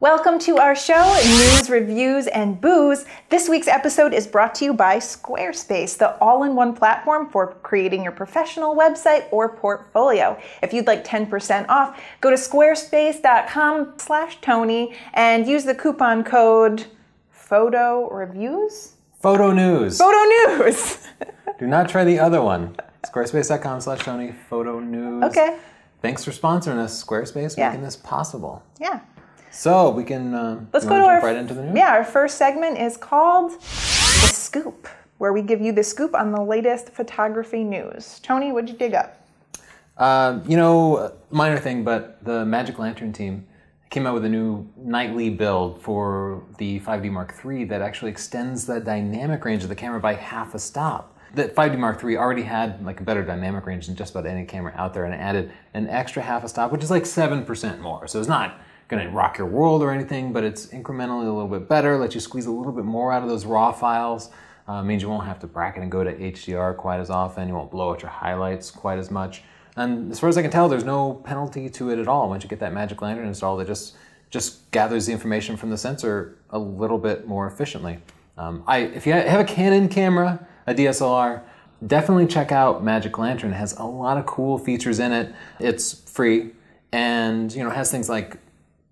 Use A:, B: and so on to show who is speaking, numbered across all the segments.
A: Welcome to our show, News, Reviews, and Booze. This week's episode is brought to you by Squarespace, the all in one platform for creating your professional website or portfolio. If you'd like 10% off, go to squarespace.com slash Tony and use the coupon code PHOTO REVIEWS?
B: Photo News.
A: Photo News!
B: Do not try the other one. Squarespace.com slash Tony, Photo News.
A: Okay.
B: Thanks for sponsoring us, Squarespace,
A: Yeah.
B: making this possible.
A: Yeah.
B: So we can uh,
A: Let's go to our
B: right into the news.
A: Yeah, our first segment is called The Scoop, where we give you the scoop on the latest photography news. Tony, what'd you dig up?
B: Uh, you know, minor thing, but the Magic Lantern team came out with a new nightly build for the 5D Mark III that actually extends the dynamic range of the camera by half a stop. The 5D Mark III already had like a better dynamic range than just about any camera out there, and it added an extra half a stop, which is like seven percent more. So it's not going to rock your world or anything, but it's incrementally a little bit better. Let you squeeze a little bit more out of those raw files. Uh, means you won't have to bracket and go to HDR quite as often. You won't blow out your highlights quite as much. And as far as I can tell, there's no penalty to it at all. Once you get that Magic Lantern installed, it just just gathers the information from the sensor a little bit more efficiently. Um, I, if you have a Canon camera, a DSLR, definitely check out Magic Lantern. It has a lot of cool features in it. It's free, and you know has things like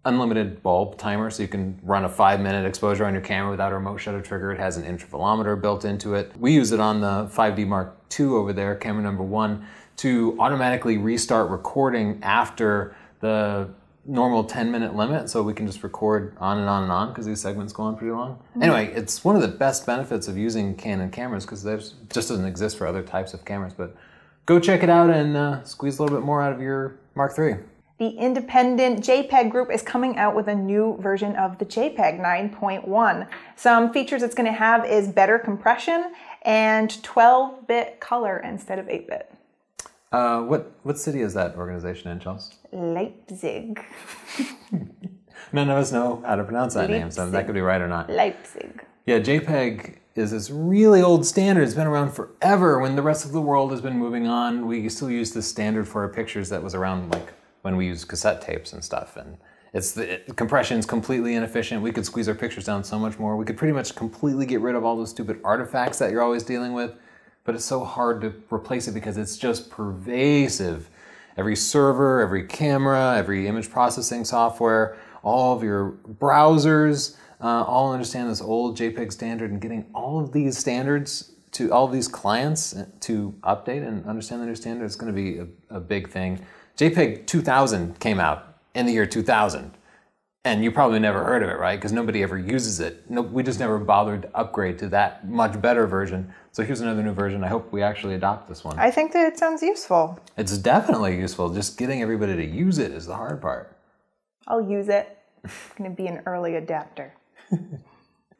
B: unlimited bulb timer, so you can run a five minute exposure on your camera without a remote shutter trigger. It has an intervalometer built into it. We use it on the 5D Mark II over there, camera number one, to automatically restart recording after the normal 10 minute limit so we can just record on and on and on because these segments go on pretty long anyway it's one of the best benefits of using canon cameras because there's just doesn't exist for other types of cameras but go check it out and uh, squeeze a little bit more out of your mark iii
A: The independent JPEG group is coming out with a new version of the JPEG 9.1. Some features it's going to have is better compression and 12 bit color instead of 8 bit.
B: Uh, what what city is that organization in, Chelsea?
A: Leipzig.
B: None of us know how to pronounce that name, so that could be right or not.
A: Leipzig.
B: Yeah, JPEG is this really old standard. It's been around forever. When the rest of the world has been moving on, we still use this standard for our pictures that was around like when we use cassette tapes and stuff. And it's the it, compression's completely inefficient. We could squeeze our pictures down so much more. We could pretty much completely get rid of all those stupid artifacts that you're always dealing with. But it's so hard to replace it because it's just pervasive. Every server, every camera, every image processing software, all of your browsers, uh, all understand this old JPEG standard and getting all of these standards to all of these clients to update and understand the new standard is going to be a, a big thing. JPEG 2000 came out in the year 2000 and you probably never heard of it, right? Because nobody ever uses it. No, we just never bothered to upgrade to that much better version. So here's another new version. I hope we actually adopt this one.
A: I think that it sounds useful.
B: It's definitely useful. Just getting everybody to use it is the hard part.
A: I'll use it. I'm going to be an early adapter.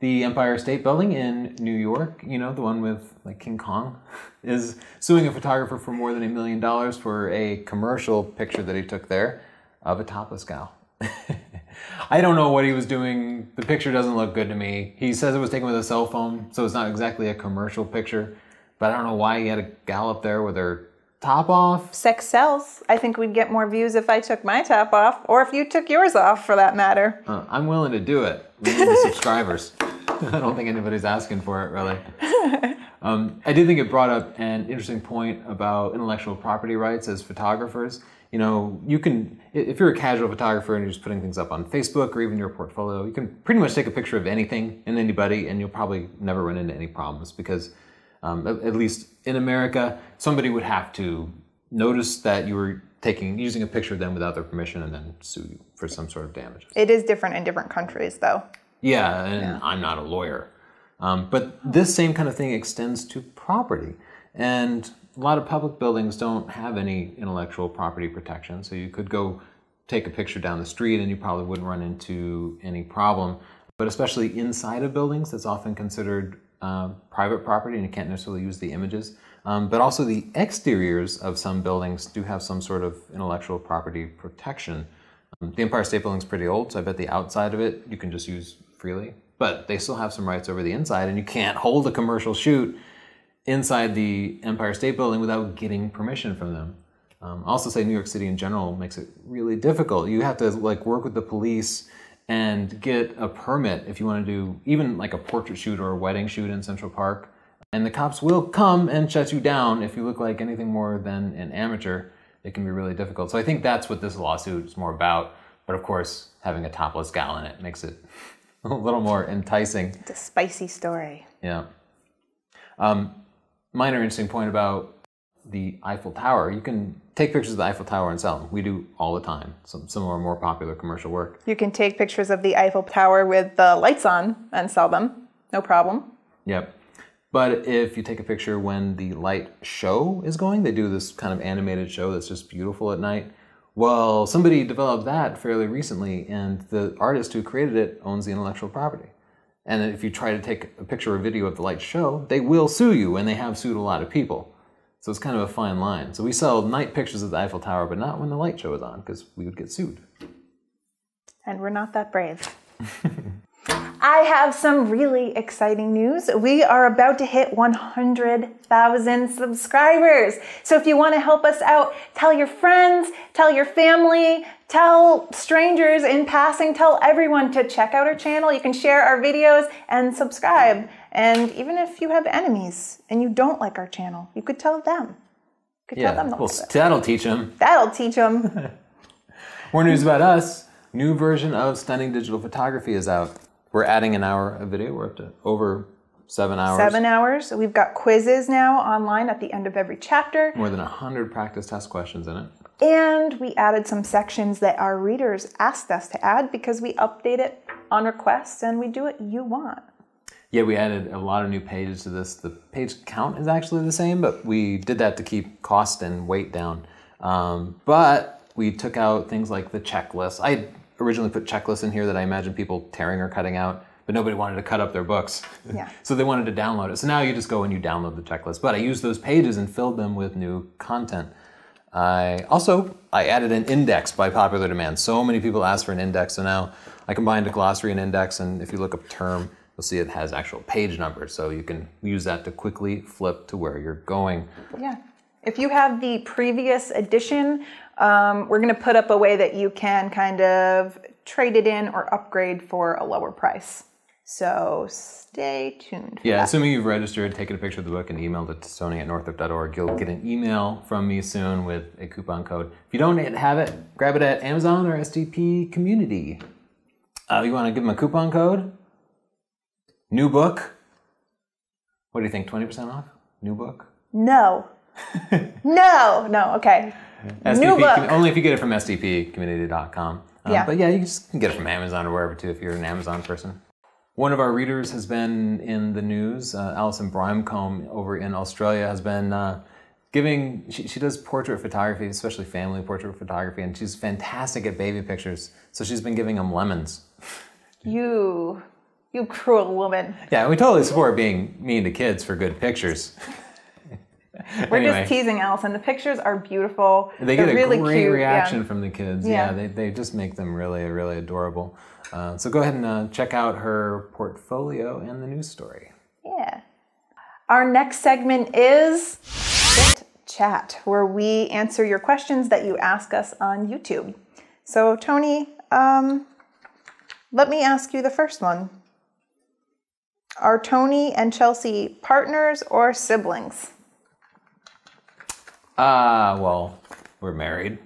B: The Empire State Building in New York, you know, the one with like King Kong, is suing a photographer for more than a million dollars for a commercial picture that he took there of a topless gal. I don't know what he was doing. The picture doesn't look good to me. He says it was taken with a cell phone, so it's not exactly a commercial picture. But I don't know why he had a gal up there with her top off.
A: Sex sells. I think we'd get more views if I took my top off, or if you took yours off for that matter.
B: Uh, I'm willing to do it. We need the subscribers. I don't think anybody's asking for it, really. Um, I did think it brought up an interesting point about intellectual property rights as photographers. You know, you can, if you're a casual photographer and you're just putting things up on Facebook or even your portfolio, you can pretty much take a picture of anything and anybody, and you'll probably never run into any problems because, um, at, at least in America, somebody would have to notice that you were taking using a picture of them without their permission and then sue you for some sort of damages.
A: It is different in different countries, though.
B: Yeah, and I'm not a lawyer. Um, but this same kind of thing extends to property. And a lot of public buildings don't have any intellectual property protection. So you could go take a picture down the street and you probably wouldn't run into any problem. But especially inside of buildings, that's often considered uh, private property and you can't necessarily use the images. Um, but also the exteriors of some buildings do have some sort of intellectual property protection. Um, the Empire State Building's pretty old, so I bet the outside of it you can just use freely. But they still have some rights over the inside, and you can't hold a commercial shoot inside the Empire State Building without getting permission from them. Um, also say New York City in general makes it really difficult. You have to like work with the police and get a permit if you want to do even like a portrait shoot or a wedding shoot in Central Park. And the cops will come and shut you down if you look like anything more than an amateur. It can be really difficult. So I think that's what this lawsuit is more about. But of course, having a topless gal in it makes it a little more enticing.
A: It's a spicy story.
B: Yeah. Um, minor interesting point about the Eiffel Tower. You can take pictures of the Eiffel Tower and sell them. We do all the time. Some some of our more popular commercial work.
A: You can take pictures of the Eiffel Tower with the lights on and sell them. No problem.
B: Yep. But if you take a picture when the light show is going, they do this kind of animated show that's just beautiful at night. Well, somebody developed that fairly recently, and the artist who created it owns the intellectual property. And if you try to take a picture or video of the light show, they will sue you, and they have sued a lot of people. So it's kind of a fine line. So we sell night pictures of the Eiffel Tower, but not when the light show is on, because we would get sued.
A: And we're not that brave. I have some really exciting news. We are about to hit 100,000 subscribers. So if you want to help us out, tell your friends, tell your family, tell strangers in passing, tell everyone to check out our channel. You can share our videos and subscribe. And even if you have enemies and you don't like our channel, you could tell them. You could
B: Yeah,
A: tell them to
B: well,
A: love
B: that'll teach them.
A: That'll teach them.
B: More news about us. New version of Stunning Digital Photography is out. We're adding an hour of video. We're up to over seven hours.
A: Seven hours. We've got quizzes now online at the end of every chapter.
B: More than 100 practice test questions in it.
A: And we added some sections that our readers asked us to add because we update it on request and we do what you want.
B: Yeah, we added a lot of new pages to this. The page count is actually the same, but we did that to keep cost and weight down. Um, but we took out things like the checklist. I originally put checklists in here that I imagine people tearing or cutting out, but nobody wanted to cut up their books.
A: Yeah.
B: so they wanted to download it. So now you just go and you download the checklist. But I used those pages and filled them with new content. I also I added an index by popular demand. So many people asked for an index, so now I combined a glossary and index, and if you look up term, you'll see it has actual page numbers, so you can use that to quickly flip to where you're going.
A: Yeah. If you have the previous edition, um, we're going to put up a way that you can kind of trade it in or upgrade for a lower price. So stay tuned. For
B: Yeah,
A: that.
B: assuming you've registered, taken a picture of the book, and emailed it to Tony at northrup.org, you'll get an email from me soon with a coupon code. If you don't have it, grab it at Amazon or SDP Community. Uh, you want to give them a coupon code? New book? What do you think? 20% off? New book?
A: No. no. No. Okay. New book.
B: Only if you get it from SDPcommunity.com. Um,
A: Yeah.
B: But yeah, you just can get it from Amazon or wherever too if you're an Amazon person. One of our readers has been in the news. Uh, Alison Brimecombe over in Australia has been uh, giving, she, she does portrait photography, especially family portrait photography, and she's fantastic at baby pictures. So she's been giving them lemons.
A: You, you cruel woman.
B: Yeah, we totally support being mean to kids for good pictures.
A: We're
B: Anyway.
A: just teasing Allison. The pictures are beautiful.
B: They
A: They're
B: get a
A: really
B: great
A: cute.
B: reaction
A: Yeah.
B: from the kids. Yeah,
A: Yeah.
B: they, they just make them really, really adorable. Uh, so go ahead and uh, check out her portfolio and the news story.
A: Yeah. Our next segment is Chit Chat, where we answer your questions that you ask us on YouTube. So, Tony, um, let me ask you the first one. Are Tony and Chelsea partners or siblings?
B: Ah, well, we're married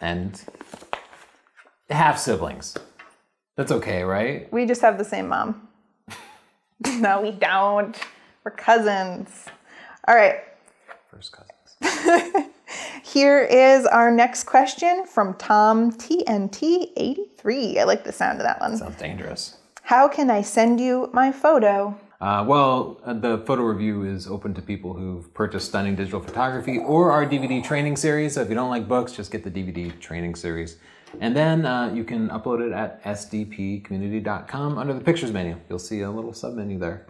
B: and half siblings. That's okay, right?
A: We just have the same mom. no, we don't. We're cousins. All right.
B: First cousins.
A: Here is our next question from Tom TNT83. I like the sound of that one.
B: Sounds dangerous.
A: How can I send you my photo?
B: Uh, well, uh, the photo review is open to people who've purchased Stunning Digital Photography or our DVD training series. So if you don't like books, just get the DVD training series. And then uh, you can upload it at sdpcommunity.com under the pictures menu. You'll see a little sub menu there.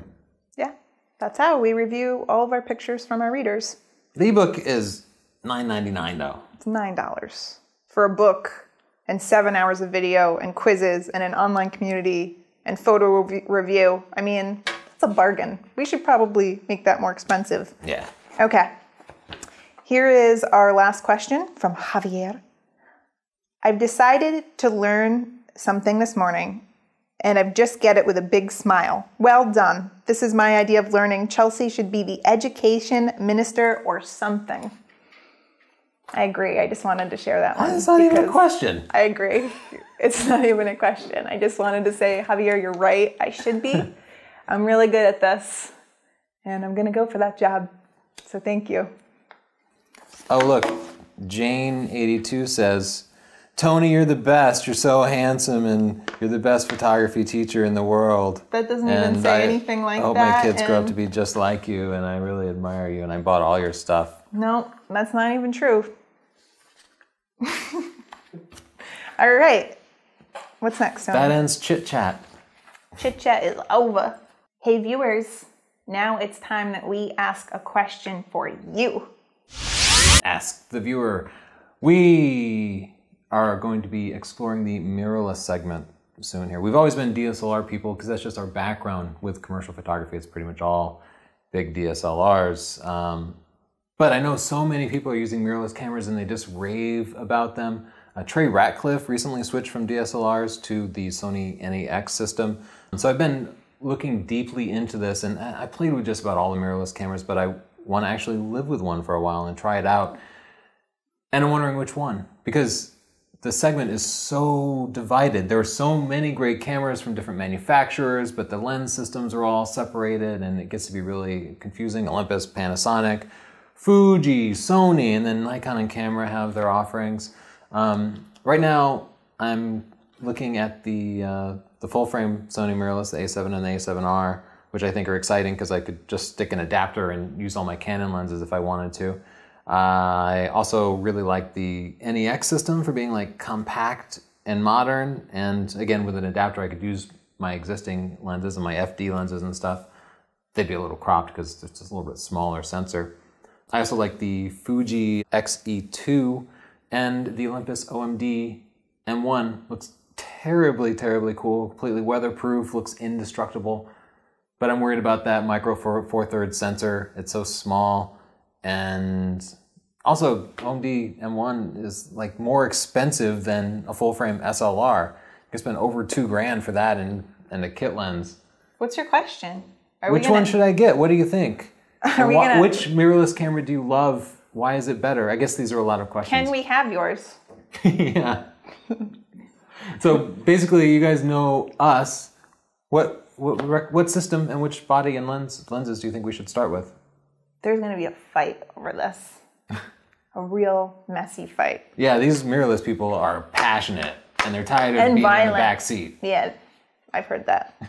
A: Yeah, that's how we review all of our pictures from our readers.
B: The ebook is $9.99 though.
A: It's $9 for a book and seven hours of video and quizzes and an online community and photo rev- review. I mean, it's a bargain. We should probably make that more expensive.
B: Yeah.
A: Okay. Here is our last question from Javier. I've decided to learn something this morning and I've just get it with a big smile. Well done. This is my idea of learning. Chelsea should be the education minister or something. I agree. I just wanted to share that one.
B: It's not even a question.
A: I agree. It's not even a question. I just wanted to say, Javier, you're right. I should be. I'm really good at this, and I'm going to go for that job. So thank you.
B: Oh, look. Jane82 says, Tony, you're the best. You're so handsome and you're the best photography teacher in the world.
A: That doesn't even say
B: I
A: anything like that.
B: I hope my kids grow up to be just like you, and I really admire you, and I bought all your stuff.
A: No, that's not even true. All right. What's next?
B: That ends chit chat.
A: Chit chat is over. Hey, viewers, now it's time that we ask a question for you.
B: Ask the viewer. We are going to be exploring the mirrorless segment soon here. We've always been DSLR people because that's just our background with commercial photography. It's pretty much all big DSLRs. Um, but I know so many people are using mirrorless cameras and they just rave about them. Uh, Trey Ratcliff recently switched from DSLRs to the Sony NEX system. And so I've been looking deeply into this and I played with just about all the mirrorless cameras, but I want to actually live with one for a while and try it out. And I'm wondering which one because the segment is so divided. There are so many great cameras from different manufacturers, but the lens systems are all separated and it gets to be really confusing. Olympus, Panasonic, Fuji, Sony, and then Nikon and Canon have their offerings. Um, right now, I'm looking at the uh, the full frame Sony mirrorless, the A7 and the A7R, which I think are exciting because I could just stick an adapter and use all my Canon lenses if I wanted to. I also really like the NEX system for being like compact and modern, and again with an adapter I could use my existing lenses and my FD lenses and stuff. They'd be a little cropped because it's just a little bit smaller sensor. I also like the Fuji XE2 and the Olympus OMD M1. Looks terribly, terribly cool. Completely weatherproof, looks indestructible. But I'm worried about that micro four, four thirds sensor. It's so small. And also, OMD M1 is like more expensive than a full frame SLR. You can spend over two grand for that and, and a kit lens.
A: What's your question? Are
B: Which
A: gonna,
B: one should I get? What do you think? Wha-
A: gonna-
B: Which mirrorless camera do you love? Why is it better? I guess these are a lot of questions.
A: Can we have yours?
B: yeah. so basically, you guys know us. What what what system and which body and lens lenses do you think we should start with?
A: There's going to be a fight over this. a real messy fight.
B: Yeah, these mirrorless people are passionate and they're tired of
A: And
B: being in the back seat.
A: Yeah, I've heard that.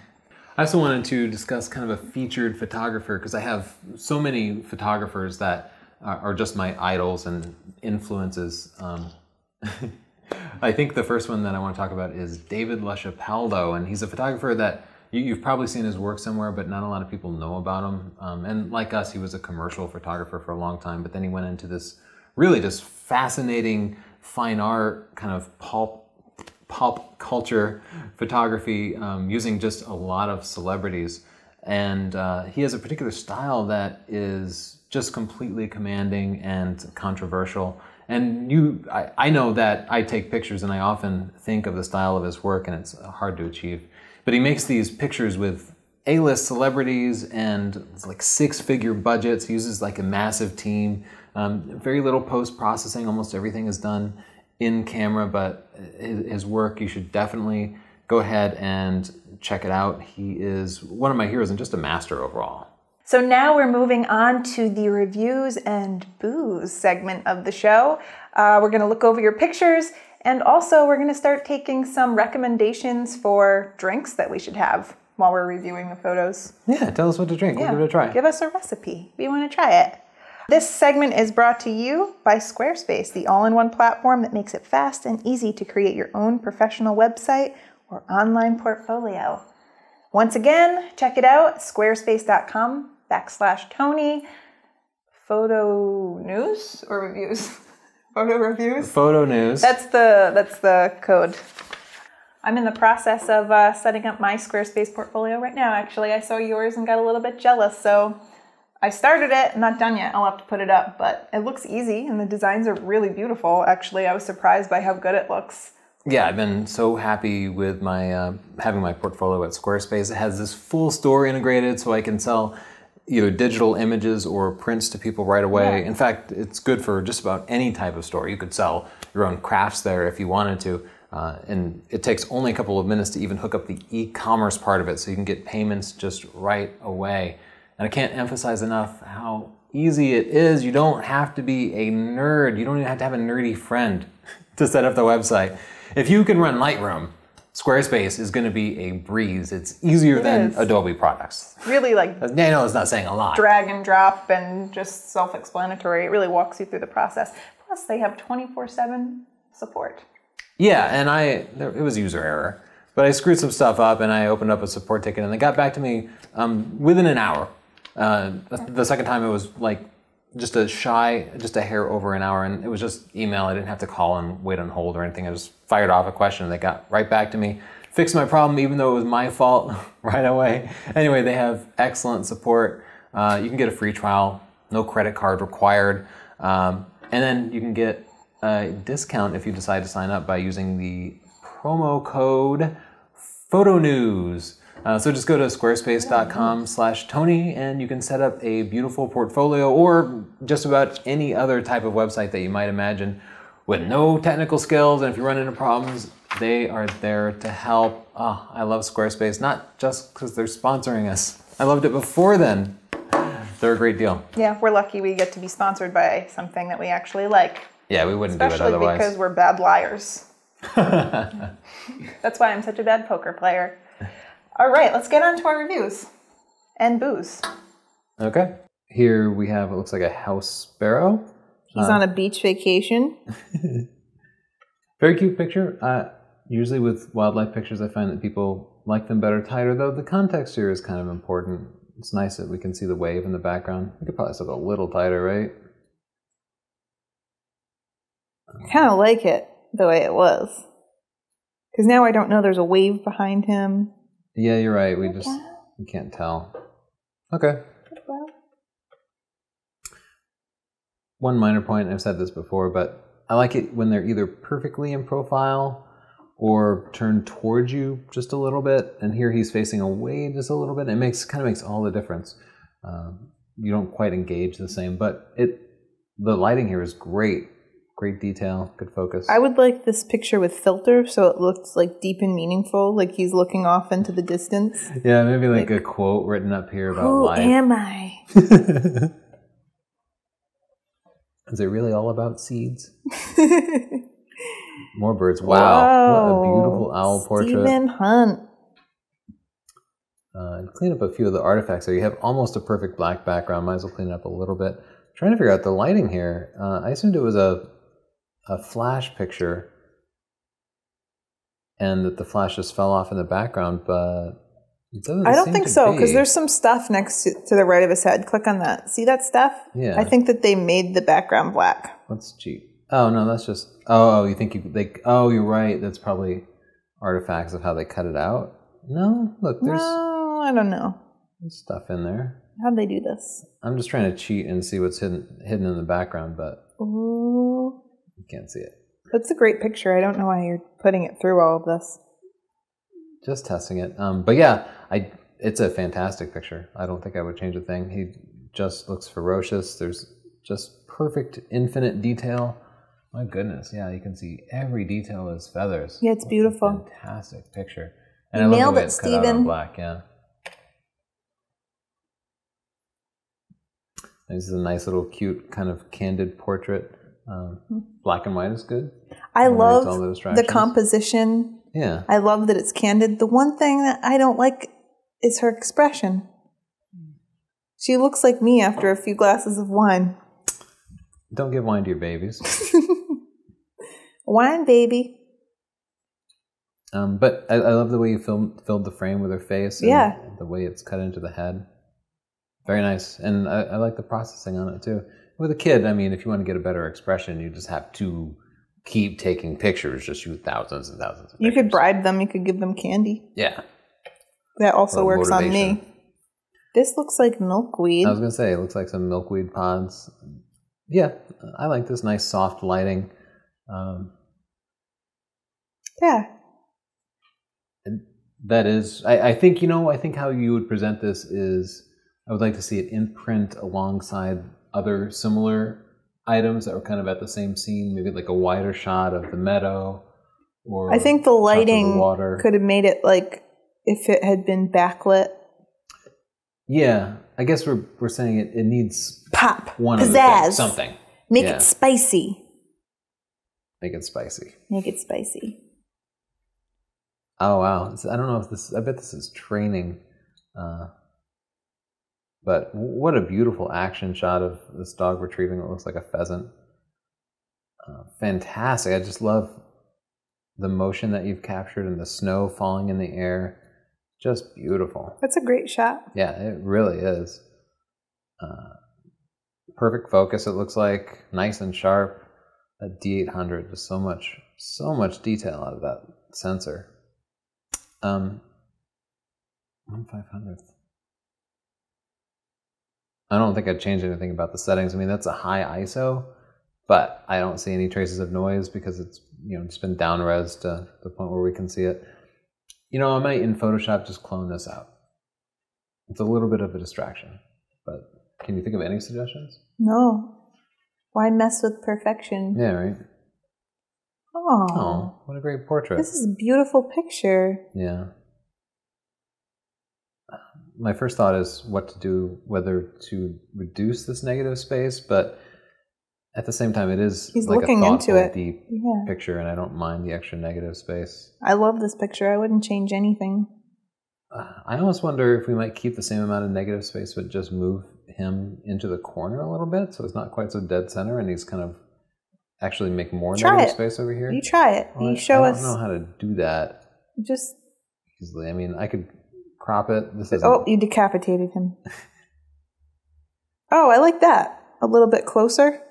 B: I also wanted to discuss kind of a featured photographer because I have so many photographers that are, are just my idols and influences. Um, I think the first one that I want to talk about is David LaChapelle, and he's a photographer that you, you've probably seen his work somewhere, but not a lot of people know about him. Um, and like us, he was a commercial photographer for a long time, but then he went into this really just fascinating fine art kind of pulp pop culture photography um, using just a lot of celebrities. And uh, he has a particular style that is just completely commanding and controversial. And you, I, I know that I take pictures and I often think of the style of his work and it's hard to achieve. But he makes these pictures with A-list celebrities and like six-figure budgets. He uses like a massive team. Um, very little post-processing. Almost everything is done in camera, but his, work you should definitely go ahead and check it out. He is one of my heroes and just a master overall.
A: So now we're moving on to the reviews and booze segment of the show. Uh, we're going to look over your pictures and also we're going to start taking some recommendations for drinks that we should have while we're reviewing the photos.
B: Yeah, tell us what to drink. We'll give it a try.
A: Give us a recipe. We want to try it. This segment is brought to you by Squarespace, the all in one platform that makes it fast and easy to create your own professional website or online portfolio. Once again, check it out squarespace.com backslash Tony. Photo news or reviews? Photo reviews?
B: Photo news.
A: That's the that's the code. I'm in the process of uh, setting up my Squarespace portfolio right now. Actually, I saw yours and got a little bit jealous, so I started it. I'm not done yet. I'll have to put it up, but it looks easy and the designs are really beautiful. Actually, I was surprised by how good it looks.
B: yeah, I've been so happy with my uh, having my portfolio at Squarespace. It has this full store integrated, so I can sell either digital images or prints to people right away.
A: Yeah.
B: In fact, it's good for just about any type of store. You could sell your own crafts there if you wanted to. Uh, and it takes only a couple of minutes to even hook up the e-commerce part of it, so you can get payments just right away. And I can't emphasize enough how easy it is. You don't have to be a nerd. You don't even have to have a nerdy friend to set up the website. If you can run Lightroom, Squarespace is going to be a breeze. It's easier than
A: is.
B: Adobe products.
A: Really like
B: I know it's not saying a lot.
A: drag and drop and just self-explanatory. It really walks you through the process. Plus, they have 24/7 support.
B: Yeah, and I there, it was user error, but I screwed some stuff up and I opened up a support ticket and they got back to me um, within an hour. Uh, the, second time it was like just a shy, just a hair over an hour, and it was just email. I didn't have to call and wait on hold or anything. I just fired off a question and they got right back to me, fixed my problem even though it was my fault right away. Anyway, they have excellent support. Uh, you can get a free trial, no credit card required, um, and then you can get a discount if you decide to sign up by using the promo code PhotoNews. Uh, so just go to squarespace.com slash Tony and you can set up a beautiful portfolio or just about any other type of website that you might imagine with no technical skills. And if you run into problems, they are there to help. Oh, I love Squarespace, not just because they're sponsoring us. I loved it before then. They're a great deal.
A: Yeah, we're lucky we get to be sponsored by something that we actually like,
B: Yeah, we wouldn't do it
A: especially
B: otherwise.
A: because we're bad liars. That's why I'm such a bad poker player. All right, let's get on to our reviews and booze.
B: Okay. Here we have what looks like a house sparrow.
A: He's on a beach vacation.
B: Very cute picture. Uh, usually with wildlife pictures, I find that people like them better tighter, though the context here is kind of important. It's nice that we can see the wave in the background. We could probably set it a little tighter, right?
A: I kind of like it the way it was. Because now I don't know there's a wave behind him.
B: Yeah, you're right. We just we can't tell. Okay. One minor point, I've said this before, but I like it when they're either perfectly in profile or turned towards you just a little bit. And here he's facing away just a little bit. It makes kind of makes all the difference. Um, you don't quite engage the same, but it the lighting here is great. Great detail, good focus.
A: I would like this picture with filter so it looks like deep and meaningful, like he's looking off into the distance.
B: yeah, maybe like a quote written up here about
A: Who
B: life.
A: am I?
B: Is it really all about seeds? More birds. Wow. What a beautiful owl portrait.
A: Stephen Hunt.
B: Uh, and clean up a few of the artifacts there. You have almost a perfect black background. Might as well clean it up a little bit. trying to figure out the lighting here. Uh, I assumed it was a, a flash picture and that the flash just fell off in the background, but it doesn't
A: I don't think so
B: be.
A: because there's some stuff next to, to the right of his head. Click on that. See that stuff?
B: Yeah.
A: I think that they made the background black.
B: Let's cheat. Oh no, that's just. Oh, oh, you think you they? Oh, you're right. That's probably artifacts of how they cut it out. No, look, there's,
A: No, I don't know.
B: there's stuff in there.
A: How'd they do this?
B: I'm just trying to cheat and see what's hidden hidden in the background, but
A: Ooh.
B: You can't see it.
A: That's a great picture. I don't know why you're putting it through all of this.
B: Just testing it. Um, but yeah, I. It's a fantastic picture. I don't think I would change a thing. He just looks ferocious. There's just perfect, infinite detail. My goodness, yeah, you can see every detail of his feathers.
A: Yeah, it's beautiful.
B: Fantastic picture. And
A: You
B: I love
A: nailed it,
B: it's cut out on
A: Steven.
B: black, yeah. This is a nice little cute kind of candid portrait. Um, black and white is good.
A: I
B: Eliminates
A: love
B: the
A: composition.
B: Yeah.
A: I love that it's candid. The one thing that I don't like is her expression. She looks like me after a few glasses of wine.
B: Don't give wine to your babies.
A: Wine, baby.
B: Um, but I, I love the way you filled the frame with her face. And
A: Yeah.
B: The way it's cut into the head. Very nice. And I, I like the processing on it too. With a kid, I mean, if you want to get a better expression, you just have to keep taking pictures, just shoot thousands and thousands of
A: You could bribe them. You could give them candy.
B: Yeah.
A: That also
B: Or
A: works on me. This looks like milkweed.
B: I was gonna say it looks like some milkweed pods. Yeah, I like this nice soft lighting. Um,
A: Yeah.
B: That is, I, I think, you know, I think how you would present this is I would like to see it in print alongside other similar items that were kind of at the same scene, maybe like a wider shot of the meadow or
A: I think the lighting
B: water.
A: could have made it like if it had been backlit.
B: Yeah, I guess we're we're saying it, it needs
A: Pop.
B: one of the
A: pizzazz.
B: things, something.
A: Make
B: Yeah.
A: it spicy.
B: Make it spicy.
A: Make it spicy.
B: Oh wow! I don't know if this. I bet this is training. Uh, but what a beautiful action shot of this dog retrieving what looks like a pheasant. Uh, fantastic! I just love the motion that you've captured and the snow falling in the air. Just beautiful.
A: That's a great shot.
B: Yeah, it really is. Uh, perfect focus. It looks like nice and sharp. That D800, just so much, so much detail out of that sensor. Um, one five hundredth. I don't think I'd change anything about the settings. I mean, that's a high ISO, but I don't see any traces of noise because it's you know just been down res to the point where we can see it. You know, I might in Photoshop just clone this out. It's a little bit of a distraction, but can you think of any suggestions?
A: No. Why mess with perfection?
B: Yeah, right.
A: Oh.
B: Oh, what a great portrait.
A: This is a beautiful picture.
B: Yeah. My first thought is what to do, whether to reduce this negative space, but at the same time, it is
A: He's
B: like
A: looking
B: a
A: into it.
B: deep
A: Yeah.
B: picture, and I don't mind the extra negative space.
A: I love this picture. I wouldn't change anything.
B: Uh, I almost wonder if we might keep the same amount of negative space, but just move him into the corner a little bit, so it's not quite so dead center, and he's kind of actually make more
A: Try
B: negative
A: it.
B: space over here.
A: You try it.
B: Well,
A: you
B: I-
A: show us.
B: I don't know how to do that
A: Just
B: easily. I mean, I could crop it. This is
A: oh, you decapitated him. oh, I like that. A little bit closer.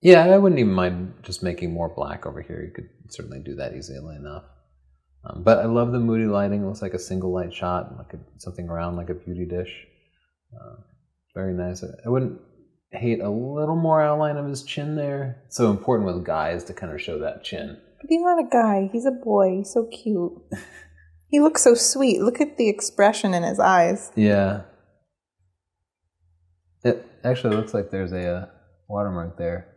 B: Yeah, I wouldn't even mind just making more black over here. You could certainly do that easily enough. Um, but I love the moody lighting. It looks like a single light shot, like a, something around like a beauty dish. Uh, very nice. I, wouldn't hate a little more outline of his chin there. It's so important with guys to kind of show that chin.
A: But he's not a guy. He's a boy. He's so cute. he looks so sweet. Look at the expression in his eyes.
B: Yeah. It actually looks like there's a uh, watermark there.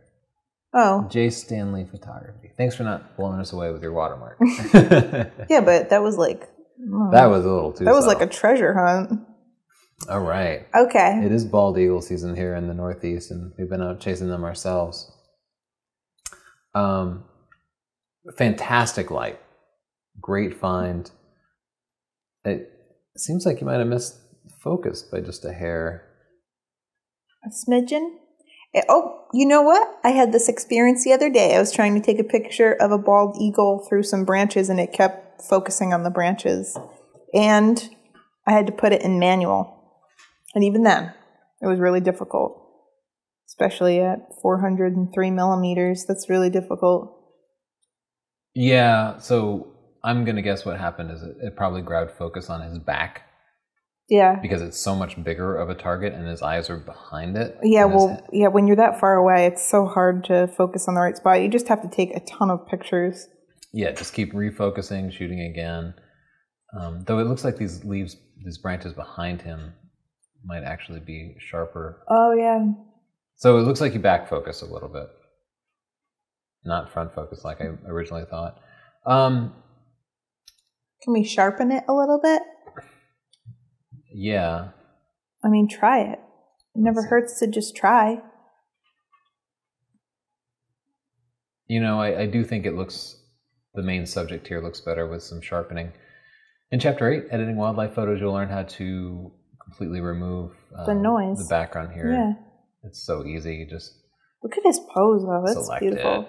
A: Oh,
B: J. Stanley Photography. Thanks for not blowing us away with your watermark.
A: yeah, but that was like mm,
B: that was a little too.
A: that was like a treasure hunt.
B: All right.
A: Okay.
B: It is bald eagle season here in the Northeast, and we've been out chasing them ourselves. Um, fantastic light, great find. It seems like you might have missed focus by just a hair.
A: A smidgen. Eh, Oh, you know what? I had this experience the other day. I was trying to take a picture of a bald eagle through some branches and it kept focusing on the branches. And I had to put it in manual. And even then, it was really difficult, especially at 403 millimeters. That's really difficult.
B: Yeah. So I'm gonna guess what happened is it, it probably grabbed focus on his back
A: Yeah.
B: because it's so much bigger of a target, and his eyes are behind it.
A: Yeah, well, yeah, when you're that far away, it's so hard to focus on the right spot. You just have to take a ton of pictures.
B: yeah, just keep refocusing, shooting again. Um, though it looks like these leaves, these branches behind him, might actually be sharper.
A: Oh, yeah.
B: So it looks like you back focus a little bit, not front focus like I originally thought. Um,
A: Can we sharpen it a little bit?
B: yeah,
A: I mean, try it. It never hurts to just try.
B: you know, I, I do think it looks the main subject here looks better with some sharpening. In chapter eight, editing wildlife photos, you'll learn how to completely remove
A: The
B: um,
A: noise.
B: the background here.
A: Yeah.
B: It's so easy. You just
A: Look at his pose, though. That's beautiful.
B: it.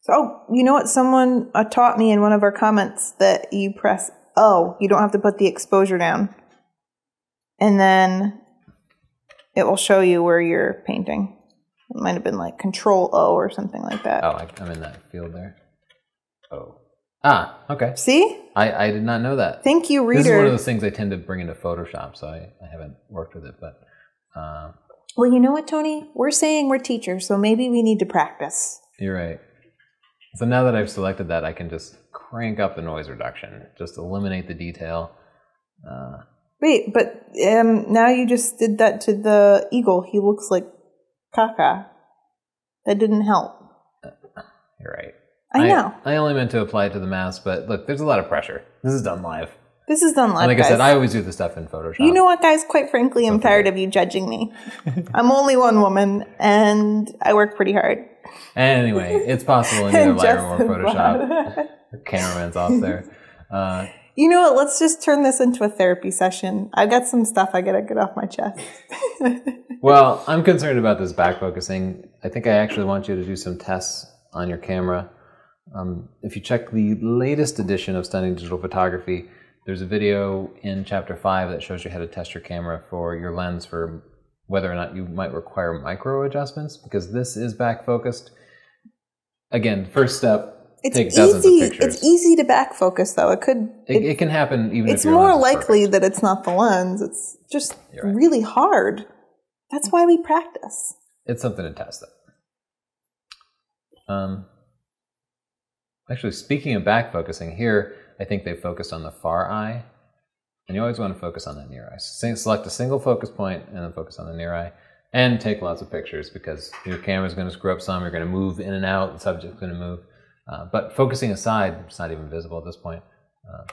A: So, oh, you know what? Someone uh, taught me in one of our comments that you press O. You don't have to put the exposure down. And then it will show you where you're painting. It might have been like Control O or something like that.
B: Oh, I, I'm in that field there. Oh. Ah, okay.
A: See?
B: I, I did not know that.
A: Thank you, reader.
B: This is one of those things I tend to bring into Photoshop, so I, I haven't worked with it. But uh,
A: Well, you know what, Tony? We're saying we're teachers, so maybe we need to practice.
B: you're right. So now that I've selected that, I can just crank up the noise reduction, just eliminate the detail. Uh,
A: Wait, but um, now you just did that to the eagle. He looks like caca. That didn't help.
B: you're right.
A: I know.
B: I, only meant to apply it to the mask, but look, there's a lot of pressure. This is done live.
A: This is done live.
B: And like
A: guys.
B: I said, I always do the stuff in Photoshop.
A: You know what, guys? Quite frankly, I'm tired of you judging me. I'm only one woman, and I work pretty hard.
B: Anyway, it's possible in either Lightroom or Photoshop. Cameraman's off there. Uh,
A: You know what? Let's just turn this into a therapy session. I've got some stuff I gotta get off my chest.
B: well, I'm concerned about this back focusing. I think I actually want you to do some tests on your camera. Um, if you check the latest edition of Stunning Digital Photography, there's a video in chapter 5 that shows you how to test your camera for your lens for whether or not you might require micro adjustments because this is back focused. Again, first step,
A: It's
B: take dozens
A: easy.
B: of pictures.
A: It's easy to back focus, though. It could.
B: It,
A: it-
B: can happen even
A: it's more likely that it's not the lens. It's just
B: right.
A: really hard. That's why we practice.
B: It's something to test though. Um, actually, speaking of back focusing, here I think they focused on the far eye, and you always want to focus on that near eye. So select a single focus point and then focus on the near eye, and take lots of pictures because your camera's going to screw up some. You're going to move in and out. The subject's going to move, uh, but focusing aside, it's not even visible at this point. Uh,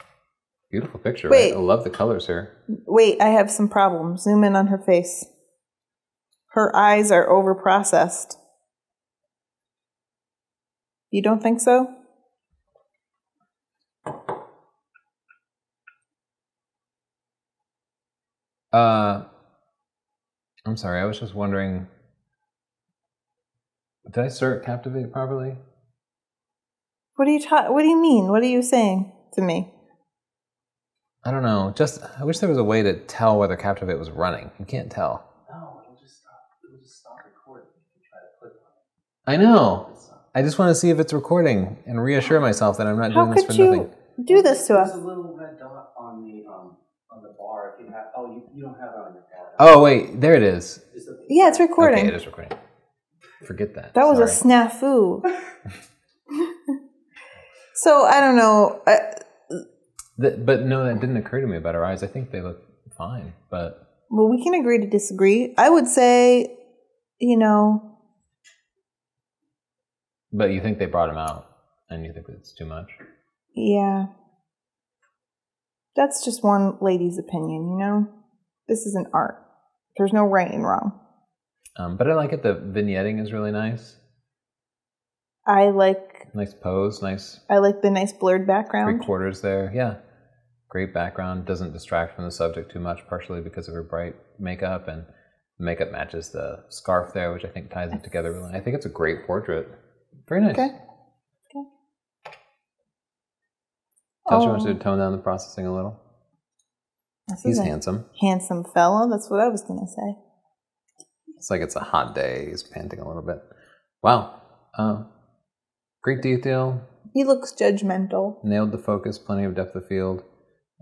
B: beautiful picture.
A: Wait.
B: Right? I love the colors here.
A: Wait, I have some problems. Zoom in on her face. Her eyes are over processed. You don't think so?
B: Uh, I'm sorry. I was just wondering. Did I start Captivate properly?
A: What are you ta- What do you mean? What are you saying to me?
B: I don't know. Just I wish there was a way to tell whether Captivate was running. You can't tell.
C: No, it'll just stop. It'll just stop recording if you try to click on
B: I know. I just want to see if it's recording and reassure myself that I'm not
A: How
B: doing this
A: could
B: for
A: you
B: nothing.
A: do this to
C: There's
A: us?
C: a little red dot on the um on the bar. If you oh, you, you don't have it on your bar.
B: Oh wait, there it is.
C: Is the-
A: Yeah, it's recording.
B: Okay, it is recording. Forget that.
A: That was a snafu. so I don't know. I,
B: Th- but no, that didn't occur to me about our eyes. I think they look fine, but
A: well, we can agree to disagree. I would say, you know,
B: but you think they brought him out, and you think it's too much.
A: yeah. That's just one lady's opinion, you know? This is an art. There's no right and wrong.
B: Um, but I like it. The vignetting is really nice.
A: I like
B: Nice pose. Nice
A: I like the nice blurred background.
B: three quarters there. Yeah. Great background. Doesn't distract from the subject too much, partially because of her bright makeup and the makeup matches the scarf there, which I think ties it together really. I think it's a great portrait. Very nice.
A: Okay.
B: You wants
A: Oh.
B: to tone down the processing a little.
A: This
B: He's handsome.
A: handsome fellow. That's what I was gonna say.
B: It's like it's a hot day. He's panting a little bit. Wow. Uh, great detail.
A: He looks judgmental.
B: Nailed the focus. Plenty of depth of field.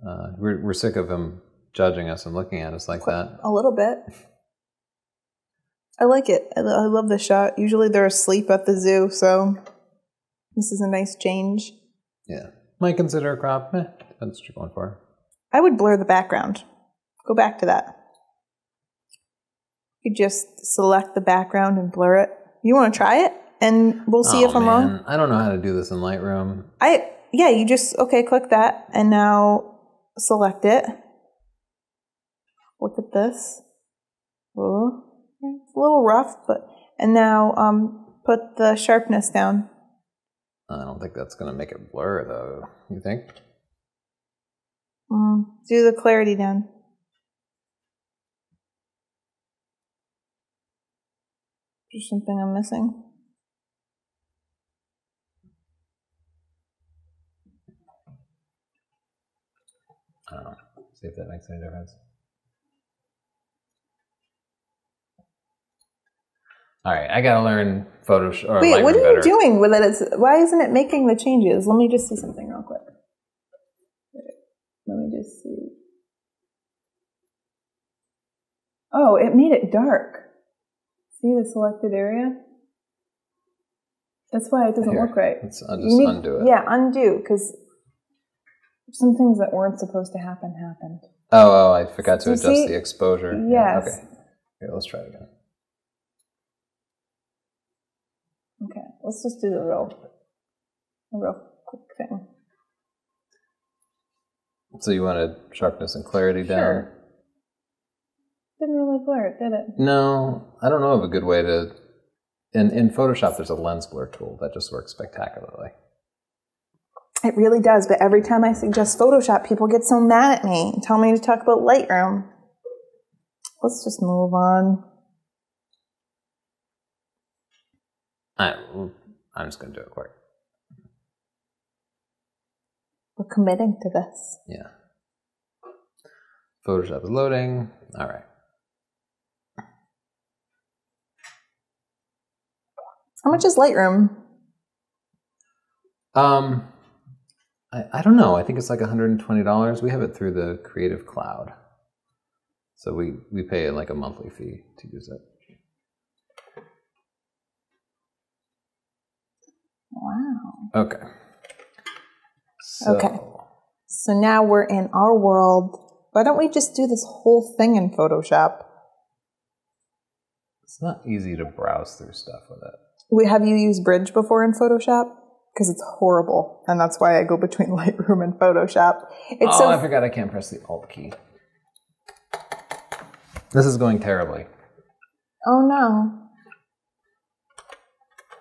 B: Uh, we're, we're sick of him judging us and looking at us like that.
A: A little bit. I like it. I, I love the shot. Usually they're asleep at the zoo, so this is a nice change.
B: Yeah. Might consider a crop. Eh, depends what you're going for.
A: I would blur the background. Go back to that. You just select the background and blur it. You want to try it, and we'll see
B: Oh,
A: if I'm wrong.
B: man. I don't know how to do this in Lightroom.
A: I yeah, you just okay, click that, and now select it. Look at this. Oh, it's a little rough, but and now um, put the sharpness down.
B: I don't think that's going to make it blur, though. You think?
A: Mm, do the clarity then. There's something I'm missing.
B: I don't know. See if that makes any difference. All right, I got to learn Photoshop or
A: Wait, what are you
B: better.
A: doing with it? It's, why isn't it making the changes? Let me just see something real quick. Let me just see. Oh, it made it dark. See the selected area? That's why it doesn't
B: Here,
A: look right.
B: Let's just
A: need-
B: undo it.
A: Yeah, undo, because some things that weren't supposed to happen happened.
B: Oh, oh, I forgot to
A: You
B: adjust
A: see?
B: the exposure. Yeah,
A: Yes.
B: okay. Here, let's try it again.
A: Okay, let's just do the real, a real quick thing.
B: So you wanted sharpness and clarity down?
A: Sure. Didn't really blur it, did it?
B: No, I don't know of a good way to. In in Photoshop, there's a lens blur tool that just works spectacularly.
A: It really does, but every time I suggest Photoshop, people get so mad at me and tell me to talk about Lightroom. Let's just move on.
B: I, I'm just going to do it quick.
A: We're committing to this.
B: Yeah. Photoshop is loading. All right.
A: How much is Lightroom?
B: Um, I, I don't know. I think it's like $120. We have it through the Creative Cloud. So we, we pay like a monthly fee to use it.
A: Wow.
B: Okay. So,
A: Okay. So now we're in our world. Why don't we just do this whole thing in Photoshop?
B: It's not easy to browse through stuff with it.
A: We have you used Bridge before in Photoshop? Because it's horrible, and that's why I go between Lightroom and Photoshop. It's
B: oh,
A: so
B: I forgot I can't press the Alt key. This is going terribly.
A: Oh no.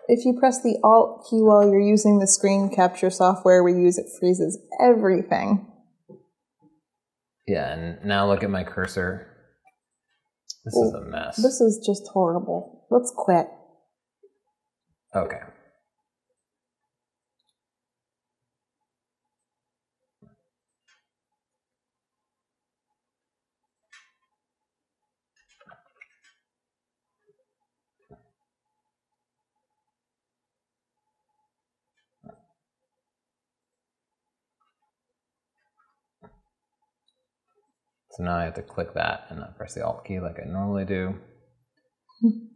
A: If you press the Alt key while you're using the screen capture software we use, it freezes everything.
B: Yeah, and now look at my cursor. This is a mess.
A: This is just horrible. Let's quit.
B: Okay. So now I have to click that and not press the Alt key like I normally do.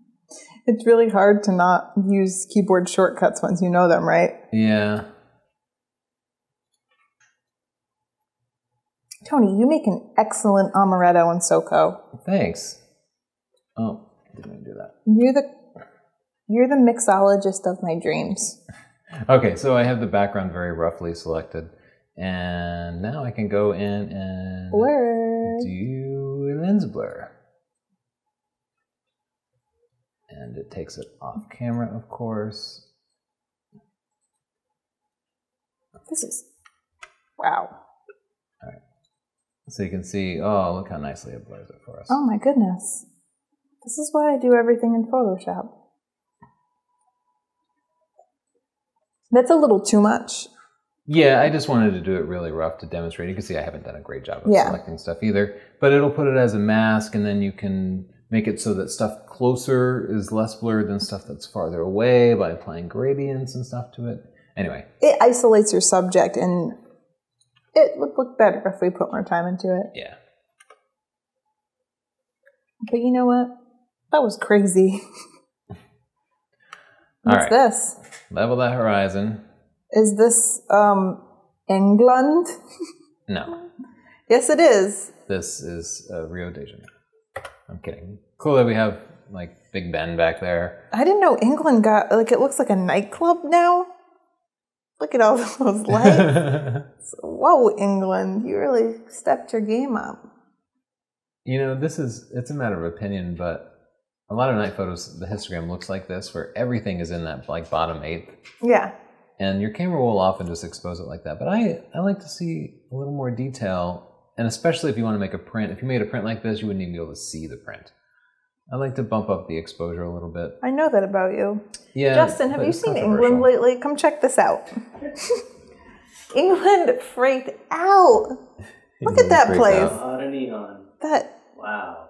A: It's really hard to not use keyboard shortcuts once you know them, right?
B: Yeah.
A: Tony, you make an excellent amaretto and SoCo.
B: Thanks. Oh, didn't do that.
A: You're the you're the mixologist of my dreams.
B: Okay, so I have the background very roughly selected. And now I can go in and
A: Blur.
B: do a lens blur. And it takes it off camera, of course.
A: This is wow.
B: So you can see, oh, look how nicely it blurs it for us.
A: Oh my goodness. This is why I do everything in Photoshop. That's a little too much.
B: Yeah, I just wanted to do it really rough to demonstrate. You can see I haven't done a great job of
A: Yeah.
B: selecting stuff either. But it'll put it as a mask, and then you can make it so that stuff closer is less blurred than stuff that's farther away by applying gradients and stuff to it. Anyway,
A: It isolates your subject and it would look better if we put more time into it.
B: yeah.
A: But you know what? That was crazy. What's
B: right.
A: this?
B: Level that horizon.
A: Is this um England?
B: No,
A: yes it is.
B: this is uh, Rio de Janeiro. I'm kidding. Cool that we have like Big Ben back there.
A: I didn't know England got like it looks like a nightclub now. Look at all those lights. Whoa, England, you really stepped your game up.
B: You know, this is it's a matter of opinion, but a lot of night photos, the histogram looks like this, where everything is in that like bottom eighth,
A: Yeah.
B: and your camera will often just expose it like that. But I I like to see a little more detail, and especially if you want to make a print. If you made a print like this, you wouldn't even be able to see the print. I like to bump up the exposure a little bit.
A: I know that about you.
B: Yeah,
A: Justin, have you seen. England lately? Come check this out. England freaked out. Look at that place.
B: out.
C: A lot of neon.
A: That
C: Wow.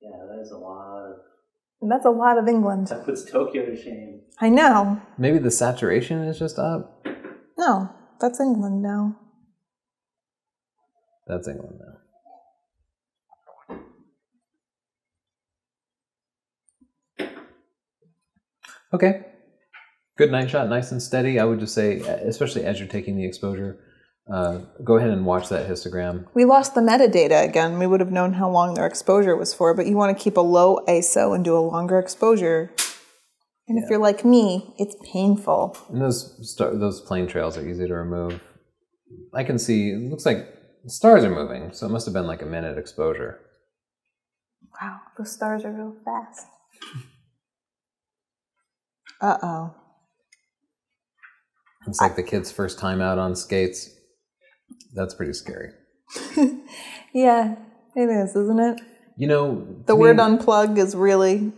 C: Yeah, that is a lot of.
A: that's a lot of England.
C: That puts Tokyo to shame.
A: I know.
B: Maybe the saturation is just up.
A: No, that's England now.
B: That's England now. Okay. Good night shot, nice and steady. I would just say, especially as you're taking the exposure, uh, go ahead and watch that histogram.
A: We lost the metadata again. We would have known how long their exposure was for, but you want to keep a low ISO and do a longer exposure. And if you're like me, it's painful.
B: And those star- those plane trails are easy to remove. I can see. It looks like stars are moving, so it must have been like a minute exposure.
A: Wow, those stars are real fast. Uh oh.
B: It's like the kid's first time out on skates. That's pretty scary.
A: Yeah, it is, isn't it?
B: You know,
A: The word
B: me-
A: unplug is really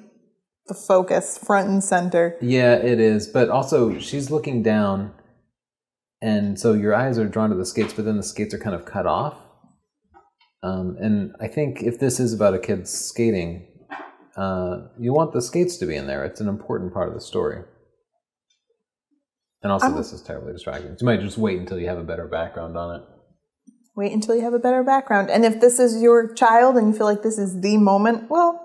A: the focus, front and center.
B: Yeah, it is. But also, she's looking down, and so your eyes are drawn to the skates, but then the skates are kind of cut off. Um, and I think if this is about a kid skating, uh, you want the skates to be in there. It's an important part of the story. And also, this is terribly distracting. You might just wait until you have a better background on it.
A: Wait until you have a better background. And if this is your child and you feel like this is the moment, well,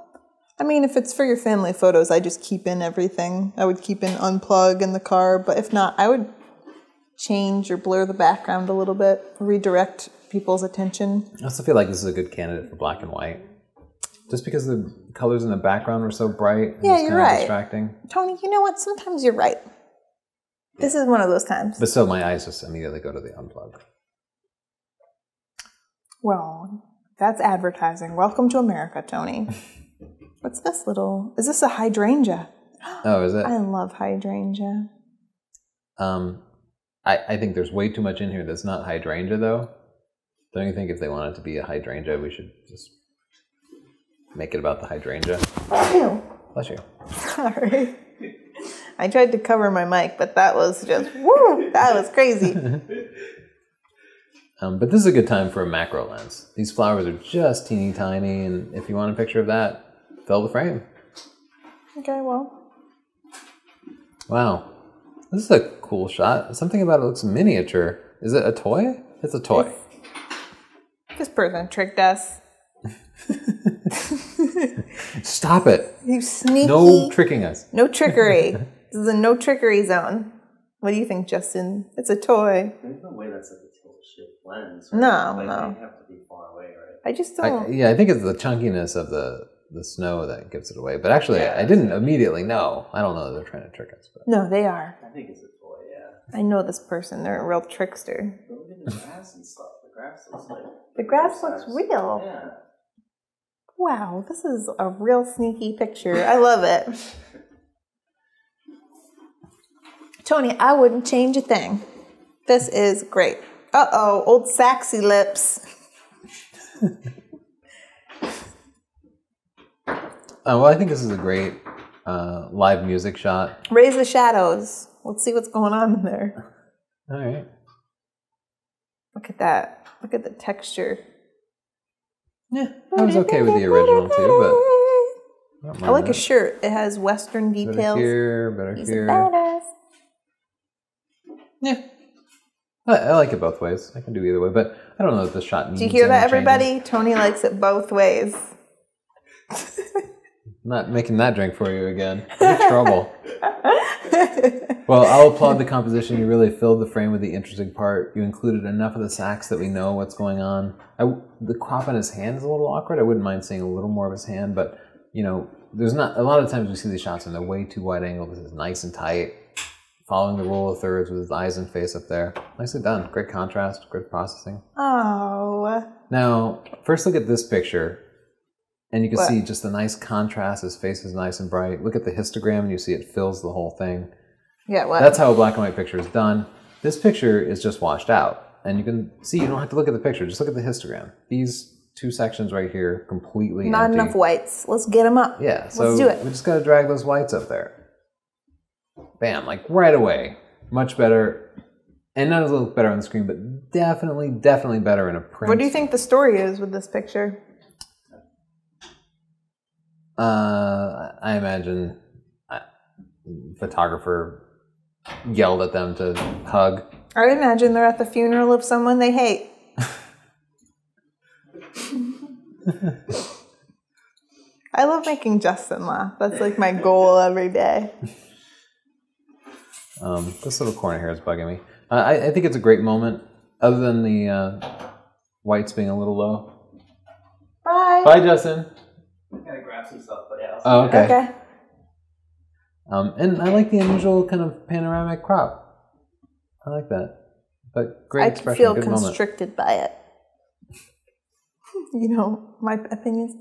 A: I mean, if it's for your family photos, I just keep in everything. I would keep in unplug in the car, but if not, I would change or blur the background a little bit, redirect people's attention.
B: I also feel like this is a good candidate for black and white. Just because the colors in the background were so bright and
A: Yeah, you're
B: kind of
A: right.
B: distracting.
A: Tony, you know what? Sometimes you're right. This is one of those times.
B: But still, my eyes just immediately go to the unplug.
A: Well, that's advertising. Welcome to America, Tony. What's this little? Is this a hydrangea?
B: Oh, is it?
A: I love hydrangea.
B: Um, I, I think there's way too much in here that's not hydrangea, though. Don't you think if they want it to be a hydrangea, we should just make it about the hydrangea?
A: Ew.
B: Bless you.
A: Sorry. I tried to cover my mic, but that was just woo. That was crazy.
B: Um, but this is a good time for a macro lens. These flowers are just teeny tiny, and if you want a picture of that, fill the frame.
A: Okay, well,
B: Wow, this is a cool shot. Something about it looks miniature. Is it a toy? It's a toy.
A: this person tricked us.
B: Stop it!
A: You sneaky.
B: No tricking us.
A: no trickery. this is a no trickery zone. What do you think, Justin? It's a toy.
C: There's no way that's like a tilt shift lens.
A: No,
C: like,
A: no.
C: They have to be far away, right?
A: I just don't.
B: yeah, I think it's the chunkiness of the the snow that gives it away. But actually, I didn't immediately know. I don't know that they're trying to trick us. But
A: no, they are.
C: I think it's a toy, yeah.
A: I know this person. They're a real trickster.
C: Look at the grass and stuff. The grass looks like.
A: The grass looks real.
C: Yeah.
A: Wow, this is a real sneaky picture. I love it. Tony, I wouldn't change a thing. This is great. Uh oh, old Saxy lips.
B: Uh, well, I think this is a great uh, live music shot.
A: Raise the shadows. Let's see what's going on in there.
B: All right.
A: Look at that. Look at the texture.
B: Yeah, I was okay with the original too, but I,
A: like
B: mind
A: a shirt. It has Western details.
B: better
A: details.
B: here, better
A: He's a
B: here.
A: badass.
B: Yeah, I, I like it both ways. I can do either way, but I don't know if the shot needs.
A: Do you hear that,
B: any changing.
A: everybody? Tony likes it both ways.
B: Not making that drink for you again. Trouble. well, I'll applaud the composition. You really filled the frame with the interesting part. You included enough of the sax that we know what's going on. I, the crop on his hand is a little awkward. I wouldn't mind seeing a little more of his hand, but you know, there's not a lot of times we see these shots and they're way too wide angle. This is nice and tight, following the rule of thirds with his eyes and face up there. Nicely done. Great contrast. Great processing.
A: Oh.
B: Now, first look at this picture, and you can
A: What?
B: see just the nice contrast. His face is nice and bright. Look at the histogram, and you see it fills the whole thing.
A: Yeah, what?
B: That's how a black and white picture is done. This picture is just washed out, and you can see you don't have to look at the picture. Just look at the histogram. These two sections right here, completely
A: Not
B: empty.
A: enough whites. Let's get them up.
B: Yeah, so
A: Let's do it.
B: we just got to drag those whites up there. Bam, like right away. Much better. And not as look better on the screen, but definitely, definitely better in a print.
A: What do you think the story is with this picture?
B: Uh, I imagine uh, photographer yelled at them to hug.
A: I imagine they're at the funeral of someone they hate. I love making Justin laugh. That's like my goal every day.
B: Um, this little corner here is bugging me. Uh, I, I think it's a great moment, other than the uh, whites being a little low.
A: Bye.
B: Bye, Justin.
C: I'm gonna grab some stuff, but yeah.
B: Oh, okay.
A: Okay.
B: Um, and I like the unusual kind of panoramic crop. I like that. But great
A: I
B: expression,
A: feel
B: good moment.
A: constricted by it. you know, my opinions.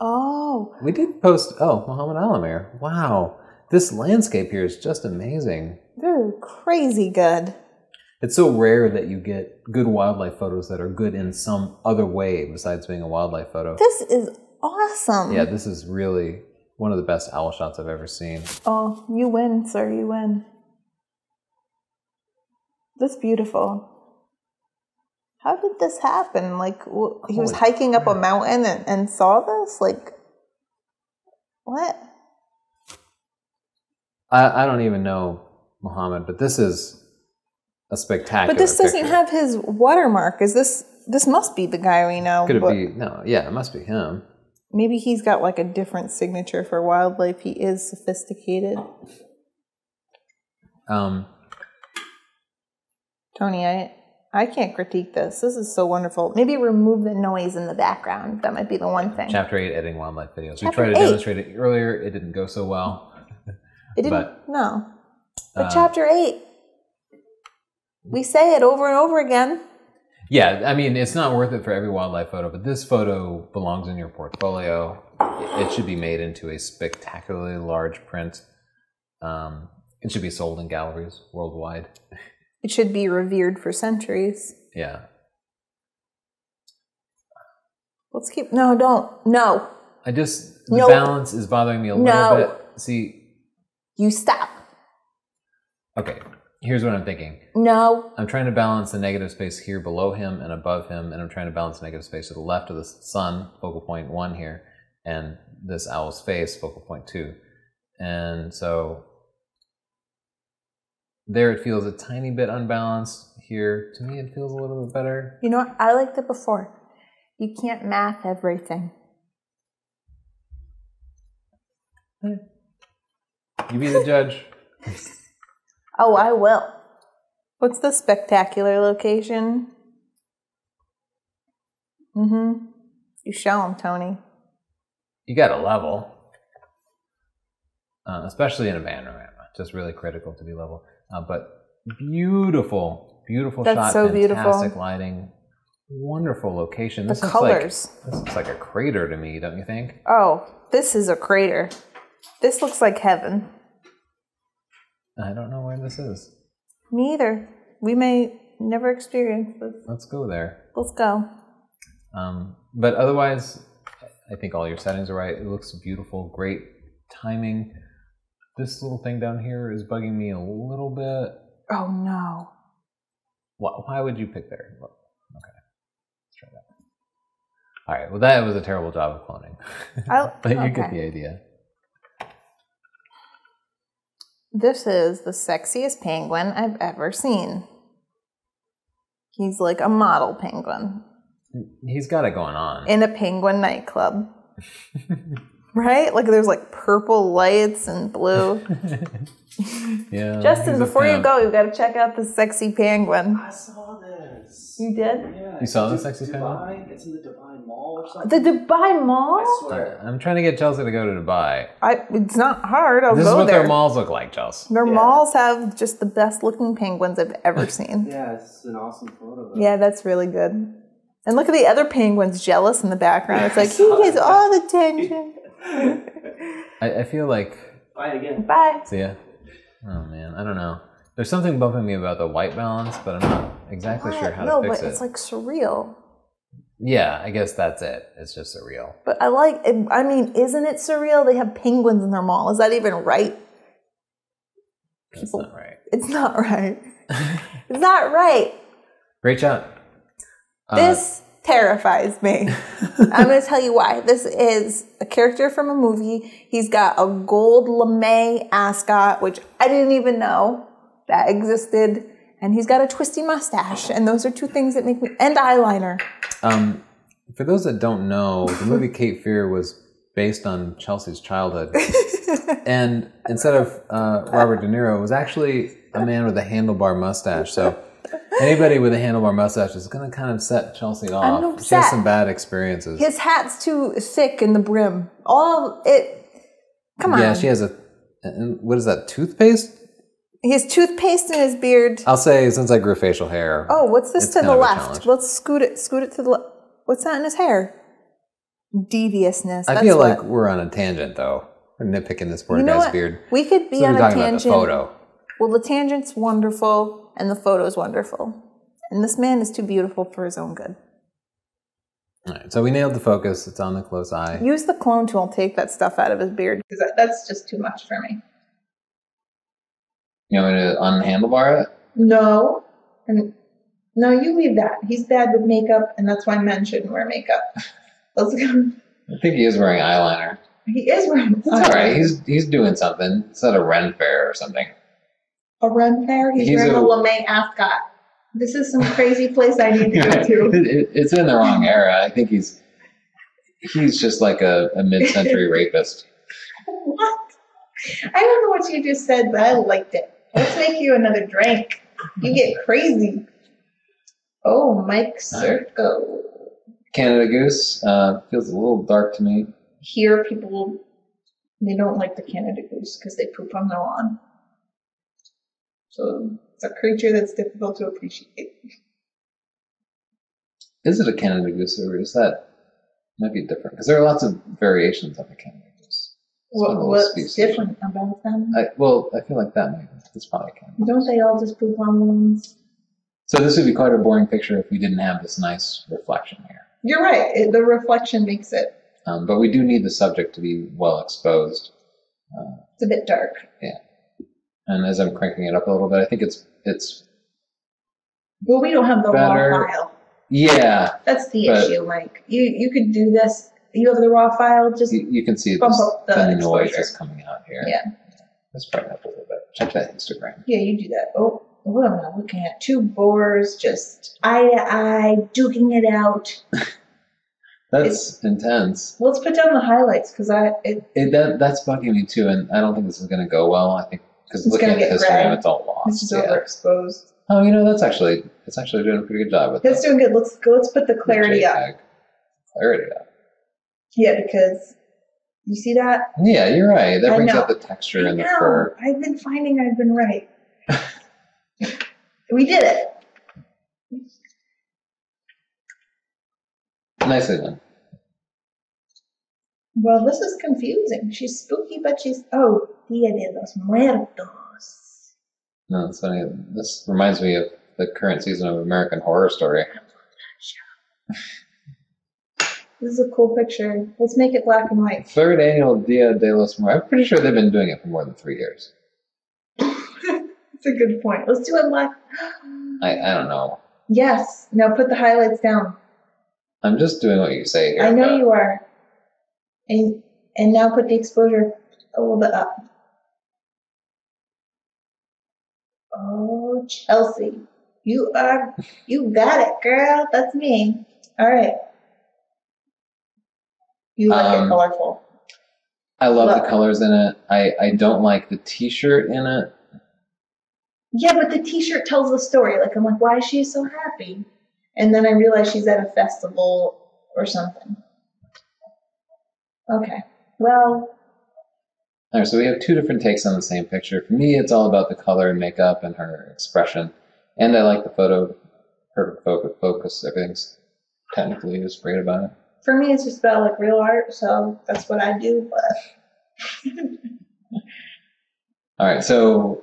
A: Oh,
B: We did post. Oh, Muhammad Alamir. Wow, this landscape here is just amazing.
A: they're crazy good.
B: It's so rare that you get good wildlife photos that are good in some other way besides being a wildlife photo.
A: This is awesome.
B: Yeah, this is really one of the best owl shots I've ever seen.
A: Oh, you win, sir. You win. That's beautiful. How did this happen? Like, wh- he was
B: Holy
A: hiking up a mountain and, and saw this? Like, what?
B: I, I don't even know Muhammad, but this is a spectacular.
A: But this doesn't
B: picture.
A: have his watermark. Is this? This must be the guy we know.
B: Could it
A: but
B: be? No, yeah, it must be him.
A: Maybe he's got like a different signature for wildlife. He is sophisticated.
B: Um,
A: Tony, I I can't critique this. This is so wonderful. Maybe remove the noise in the background. That might be the one thing.
B: chapter eight, editing wildlife videos. we tried to
A: eight.
B: demonstrate it earlier. It didn't go so well.
A: It didn't.
B: but-
A: no. But
B: Uh,
A: chapter eight, we say it over and over again.
B: Yeah, I mean, it's not worth it for every wildlife photo, but this photo belongs in your portfolio. It should be made into a spectacularly large print. Um, it should be sold in galleries worldwide.
A: It should be revered for centuries.
B: Yeah.
A: Let's keep. No, don't. No,
B: I just, the balance is bothering me a little
A: No.
B: bit. See,
A: you stop.
B: okay, here's what I'm thinking.
A: No,
B: I'm trying to balance the negative space here below him and above him, and I'm trying to balance the negative space to the left of the sun, focal point one here, and this owl's face, focal point two. And so there it feels a tiny bit unbalanced. Here, to me, it feels a little bit better.
A: you know what? I liked it before. You can't math everything. Eh.
B: You be the judge.
A: Oh, I will. What's the spectacular location? Mm-hmm. You show him, Tony.
B: You got a level, uh, especially in a panorama. Just really critical to be level. Uh, but beautiful, beautiful
A: That's
B: shot.
A: so beautiful.
B: Fantastic lighting. Wonderful location.
A: The
B: This looks
A: colors.
B: Like, this looks like a crater to me, don't you think?
A: Oh, this is a crater. This looks like heaven.
B: I don't know where this is.
A: Me either. We may never experience this.
B: Let's go there.
A: Let's go.
B: Um, but otherwise, I think all your settings are right. It looks beautiful. Great timing. This little thing down here is bugging me a little bit.
A: Oh no.
B: Why, why would you pick there? Okay, let's try that. All right. Well, that was a terrible job of cloning, but you get the idea.
A: This is the sexiest penguin I've ever seen. He's like a model penguin
B: He's got it going on.
A: in a penguin nightclub. right? Like there's like purple lights and blue.
B: yeah.
A: Justin, before you go, you've gotta check out the sexy penguin.
C: I saw this.
A: You did?
C: Yeah.
B: You saw the sexy
C: in
B: penguin?
C: Dubai. It's in the Dubai Mall or
A: The. Dubai Mall?
C: I swear.
B: I'm trying to get Chelsea to go to Dubai.
A: I, it's not hard. I'll
B: This is what
A: there.
B: their malls look like, Chelsea.
A: Their
C: Yeah.
A: malls have just the best looking penguins I've ever seen.
C: Yeah, it's an awesome photo. Though.
A: yeah, that's really good. And look at the other penguins jealous in the background. It's like, he
C: saw
A: gets all the attention.
B: I, I feel like.
C: Bye again.
A: Bye.
B: See ya. Oh man, I don't know. There's something bumping me about the white balance, but I'm not exactly sure how
A: no,
B: to fix it.
A: No, but it's like surreal.
B: yeah, I guess that's it. It's just surreal.
A: But I like, I mean, isn't it surreal? They have penguins in their mall. Is that even right? People-
B: not right.
A: It's not right. it's not right.
B: Great shot. Uh,
A: This terrifies me. I'm going to tell you why. This is a character from a movie. He's got a gold lame ascot, which I didn't even know that existed. And he's got a twisty mustache. And those are two things that make me, and eyeliner.
B: Um, for those that don't know, the movie Cape Fear was based on Chelsea's childhood, and instead of uh, Robert De Niro, it was actually a man with a handlebar mustache. So anybody with a handlebar mustache is going to kind of set Chelsea off. She has some bad experiences.
A: His hat's too thick in the brim. All it. Come on.
B: yeah, she has a. What is that? Toothpaste?
A: He has toothpaste in his beard.
B: I'll say since I grew facial hair.
A: Oh, what's this to the left? Let's scoot it. Scoot it to the left. What's that in his hair? Deviousness.
B: I
A: That's
B: feel
A: what.
B: like we're on a tangent though. We're nitpicking this poor
A: you know
B: guy's
A: what?
B: beard.
A: We could be
B: So
A: on
B: we're
A: a tangent.
B: the photo.
A: Well, the tangent's wonderful and the photo's wonderful. And this man is too beautiful for his own good.
B: All right, so we nailed the focus. It's on the close eye.
A: Use the clone tool, take that stuff out of his beard. Because that's just too much for me.
B: You want me to unhandlebar it?
A: No. And no, you leave that. He's bad with makeup, and that's why men shouldn't wear makeup. Let's go.
B: I think he is wearing eyeliner.
A: He is wearing
B: It's all right. He's he's doing something. It's at a Ren fair or something.
A: a run fair. He's,
B: He's
A: wearing a,
B: a-
A: lamé ascot. This is some crazy place I need to go to.
B: It- it- it's in the wrong era. I think he's he's just like a, a mid-century rapist.
A: What? I don't know what you just said, but I liked it. Let's make you another drink. You get crazy. Oh, Mike Circo.
B: Canada Goose uh, feels a little dark to me.
A: Here, people they don't like the Canada goose because they poop on their lawn. So it's a creature that's difficult to appreciate.
B: Is it a Canada Goose or is that might be different? Because there are lots of variations on the Canada Goose. It's one of
A: What, what's
B: species.
A: different about them?
B: I, well, I feel like that might it's probably Canada.
A: Don't they all just poop on lawns?
B: So this would be quite a boring picture if we didn't have this nice reflection here.
A: You're right. It, the reflection makes it.
B: Um, but we do need the subject to be well exposed. Uh,
A: It's a bit dark. Yeah.
B: And as I'm cranking it up a little bit, I think it's it's
A: Well, we don't have the
B: Better.
A: raw file.
B: yeah.
A: That's the
B: But-
A: issue, Mike. You you could do this. You have the raw file. Just
B: You, you can see
A: Bump
B: this,
A: up the
B: the noise
A: exposure.
B: is coming out here.
A: Yeah.
B: Let's brighten up a little bit. Check that histogram.
A: yeah, you do that. Oh, what am I looking at? Two boars just eye to eye, duking it out.
B: That's intense.
A: Let's put down the highlights because I it,
B: It, that that's bugging me too, and I don't think this is going to go well. I think because looking at the histogram, it's all lost.
A: it's just
B: yeah.
A: overexposed.
B: Oh, you know that's actually it's actually doing a pretty good job with
A: It's
B: that.
A: doing good. Let's go. Let's put the clarity up.
B: Clarity up.
A: Yeah, because you see that.
B: Yeah, you're right. That
A: I
B: brings
A: know.
B: out the texture
A: I
B: and the
A: know.
B: fur.
A: I've been finding I've been right. we did it.
B: Nicely done.
A: Well, this is confusing. She's spooky, but she's oh, Dia de los Muertos.
B: No, it's funny. This reminds me of the current season of American Horror Story.
A: This is a cool picture. Let's make it black and white.
B: Third annual Dia de los Muertos. I'm pretty sure they've been doing it for more than three years.
A: That's a good point. Let's do it black.
B: I, I don't know.
A: Yes. Now put the highlights down.
B: I'm just doing what you say here.
A: I know you are. And and now put the exposure a little bit up. Oh, Chelsea. You are you got it, girl. That's me. All right. You like it
B: Um,
A: colorful.
B: I love
A: Look.
B: the colors in it. I, I don't like the T-shirt in it.
A: Yeah, but the T-shirt tells the story. Like I'm like, why is she so happy? And then I realize she's at a festival or something. Okay. Well,
B: All right, so we have two different takes on the same picture. For me, it's all about the color and makeup and her expression, and I like the photo, perfect focus. focus. Everything's technically is great about it.
A: For me, it's just about like real art, so that's what I do. But
B: All right, so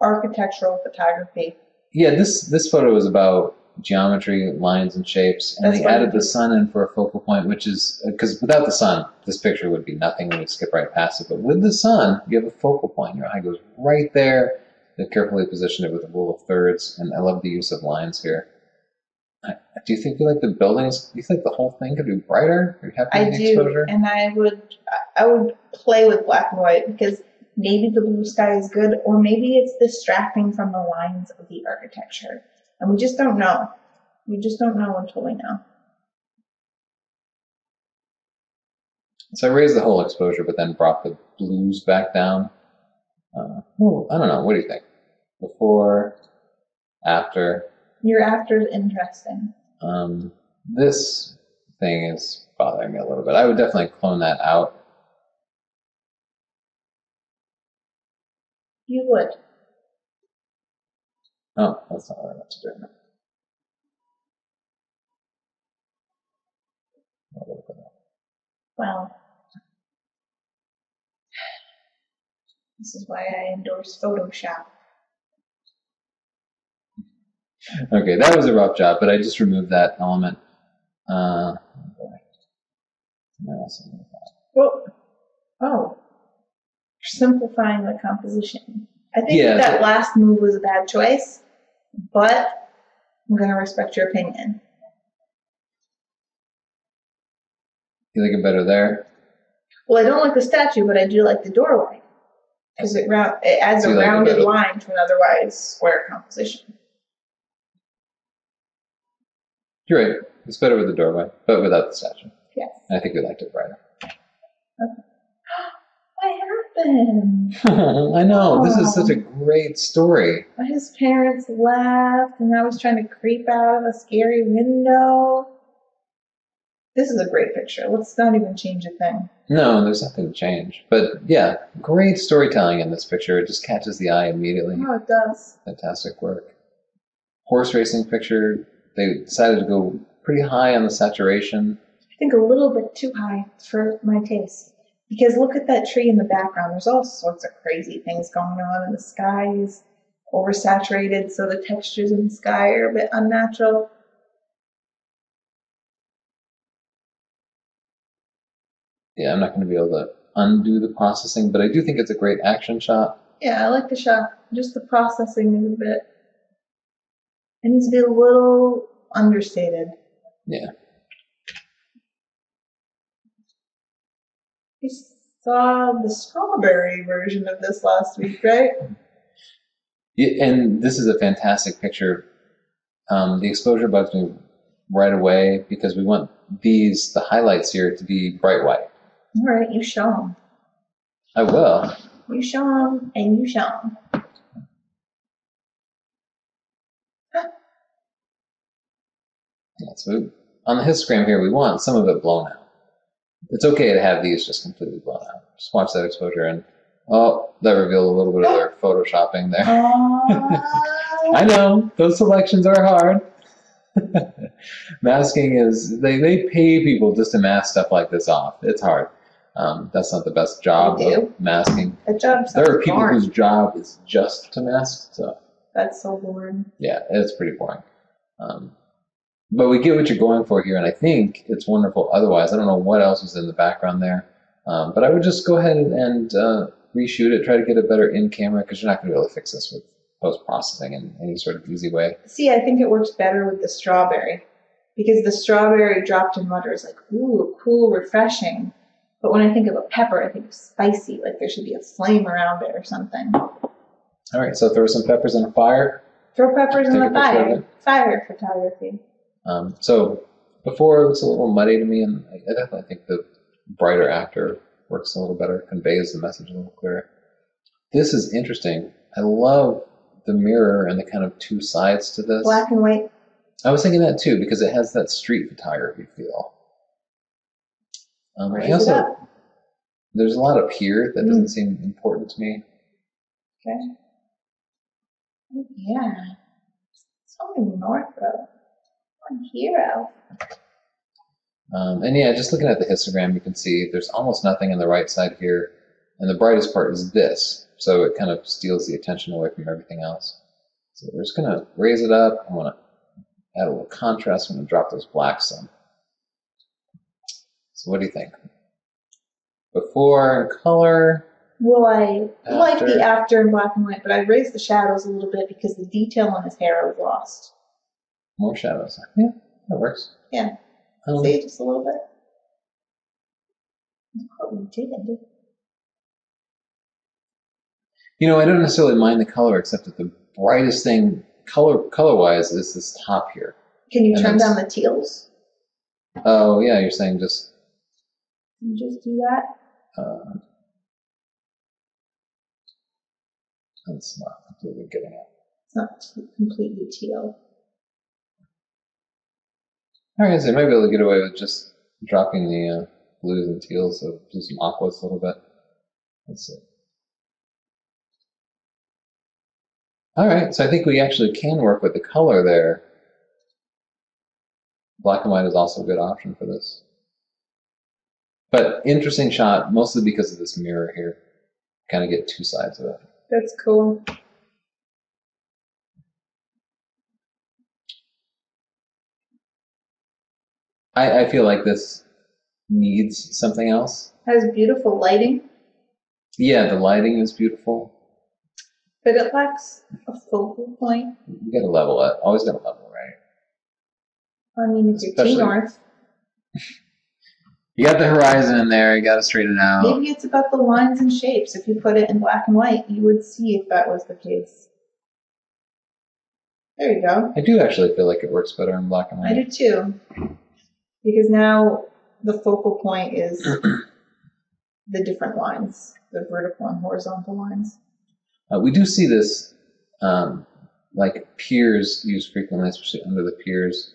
A: architectural photography.
B: yeah, this this photo is about geometry, lines, and shapes, and
A: That's
B: they added the sun in for a focal point, which is uh, because without the sun, this picture would be nothing. We would skip right past it. But with the sun, you have a focal point. Your eye goes right there. They carefully positioned it with a rule of thirds, and I love the use of lines here. I- Do you think you like the buildings? Do you think the whole thing could be brighter? Happy
A: I do,
B: exposure?
A: and I would I would play with black and white because maybe the blue sky is good, or maybe it's distracting from the lines of the architecture, and we just don't know. We just don't know until we know.
B: So I raised the whole exposure, but then brought the blues back down. Uh, I don't know. What do you think? Before, after.
A: Your after is interesting.
B: Um, this thing is bothering me a little bit. I would definitely clone that out.
A: You would.
B: Oh, that's not what I meant to do.
A: Well, this is why I endorse Photoshop.
B: Okay, that was a rough job, but I just removed that element. Uh, oh boy. What else is in that?
A: Well, oh, simplifying the composition. I think
B: Yeah,
A: that last move was a bad choice, but I'm going to respect your opinion.
B: You like it better there?
A: Well, I don't like the statue, but I do like the doorway because it round it adds
B: So
A: a
B: you like
A: rounded line to an otherwise square composition.
B: You're right. It's better with the doorway, but without the statue.
A: Yes.
B: I think we liked it brighter. Okay.
A: What happened?
B: I know. This is such a great story.
A: His parents left, and I was trying to creep out of a scary window. This is a great picture. Let's not even change a thing.
B: No, there's nothing to change. But yeah, great storytelling in this picture. It just catches the eye immediately.
A: Oh, it does.
B: Fantastic work. Horse racing picture. They decided to go pretty high on the saturation.
A: I think a little bit too high for my taste. Because look at that tree in the background. There's all sorts of crazy things going on, and the sky is oversaturated, so the textures in the sky are a bit unnatural.
B: Yeah, I'm not going to be able to undo the processing, but I do think it's a great action shot.
A: Yeah, I like the shot. Just the processing is a bit. It needs to be a little understated.
B: Yeah.
A: We saw the strawberry version of this last week, right?
B: Yeah, and this is a fantastic picture. Um, the exposure bugs me right away because we want these, the highlights here, to be bright white.
A: All right, you show them.
B: I will.
A: You show them, and you show them.
B: Yeah, so on the histogram here, we want some of it blown out. It's okay to have these just completely blown out. Just watch that exposure and, oh, that revealed a little bit of their photoshopping there. I know, those selections are hard. Masking is, they, they pay people just to mask stuff like this off. It's hard. Um, that's not the best job of masking.
A: That job
B: There are people
A: boring.
B: whose job is just to mask, so
A: That's so boring.
B: yeah, it's pretty boring. Um, but we get what you're going for here, and I think it's wonderful. Otherwise, I don't know what else was in the background there. Um, but I would just go ahead and, and uh, reshoot it, try to get a better in camera because you're not going to be able to fix this with post processing in any sort of easy way.
A: See, I think it works better with the strawberry because the strawberry dropped in water is like, ooh, cool, refreshing. But when I think of a pepper, I think of spicy, like there should be a flame around it or something.
B: All right, so throw some peppers in a fire.
A: Throw peppers in the
B: a picture of
A: fire. Fire photography.
B: Um, so before it was a little muddy to me, and I, I definitely think the brighter after works a little better, conveys the message a little clearer. This is interesting. I love the mirror and the kind of two sides to this.
A: Black and white.
B: I was thinking that too because it has that street photography feel. Um, I also there's a lot up here that
A: Mm.
B: doesn't seem important to me.
A: Okay. Oh, yeah. Something north road. Hero.
B: Um, and yeah, just looking at the histogram, you can see there's almost nothing on the right side here, and the brightest part is this, so it kind of steals the attention away from everything else. So we're just gonna raise it up. I want to add a little contrast. I'm gonna drop those blacks some. So what do you think? Before color.
A: Well, I like the after in black and white, but I raised the shadows a little bit because the detail on his hair was lost.
B: More shadows. Yeah, that works.
A: Yeah.
B: Um,
A: See, just a little bit. Look what we did.
B: you know, I don't necessarily mind the color, except that the brightest thing, color color wise, is this top here.
A: Can you
B: And
A: turn down the teals?
B: Oh yeah, you're saying just
A: Can you just do that?
B: uh, That's not completely getting it.
A: It's not completely teal.
B: Right, so you might be able to get away with just dropping the uh, blues and teals, so do some aquas a little bit. Let's see. All right, so I think we actually can work with the color there. Black and white is also a good option for this. But interesting shot, mostly because of this mirror here. Kind of get two sides of it.
A: That's cool.
B: I, I feel like this needs something else.
A: Has beautiful lighting,
B: Yeah, the lighting is beautiful.
A: but it lacks a focal point.
B: You gotta level it. Always gotta level, right?
A: I mean, if you're T North,
B: You got the horizon in there, you gotta straighten it out.
A: maybe it's about the lines and shapes. If you put it in black and white, you would see if that was the case. There you go.
B: I do actually feel like it works better in black and white.
A: I do too. Because now the focal point is the different lines, the vertical and horizontal lines.
B: Uh, we do see this, um, like piers used frequently, especially under the piers.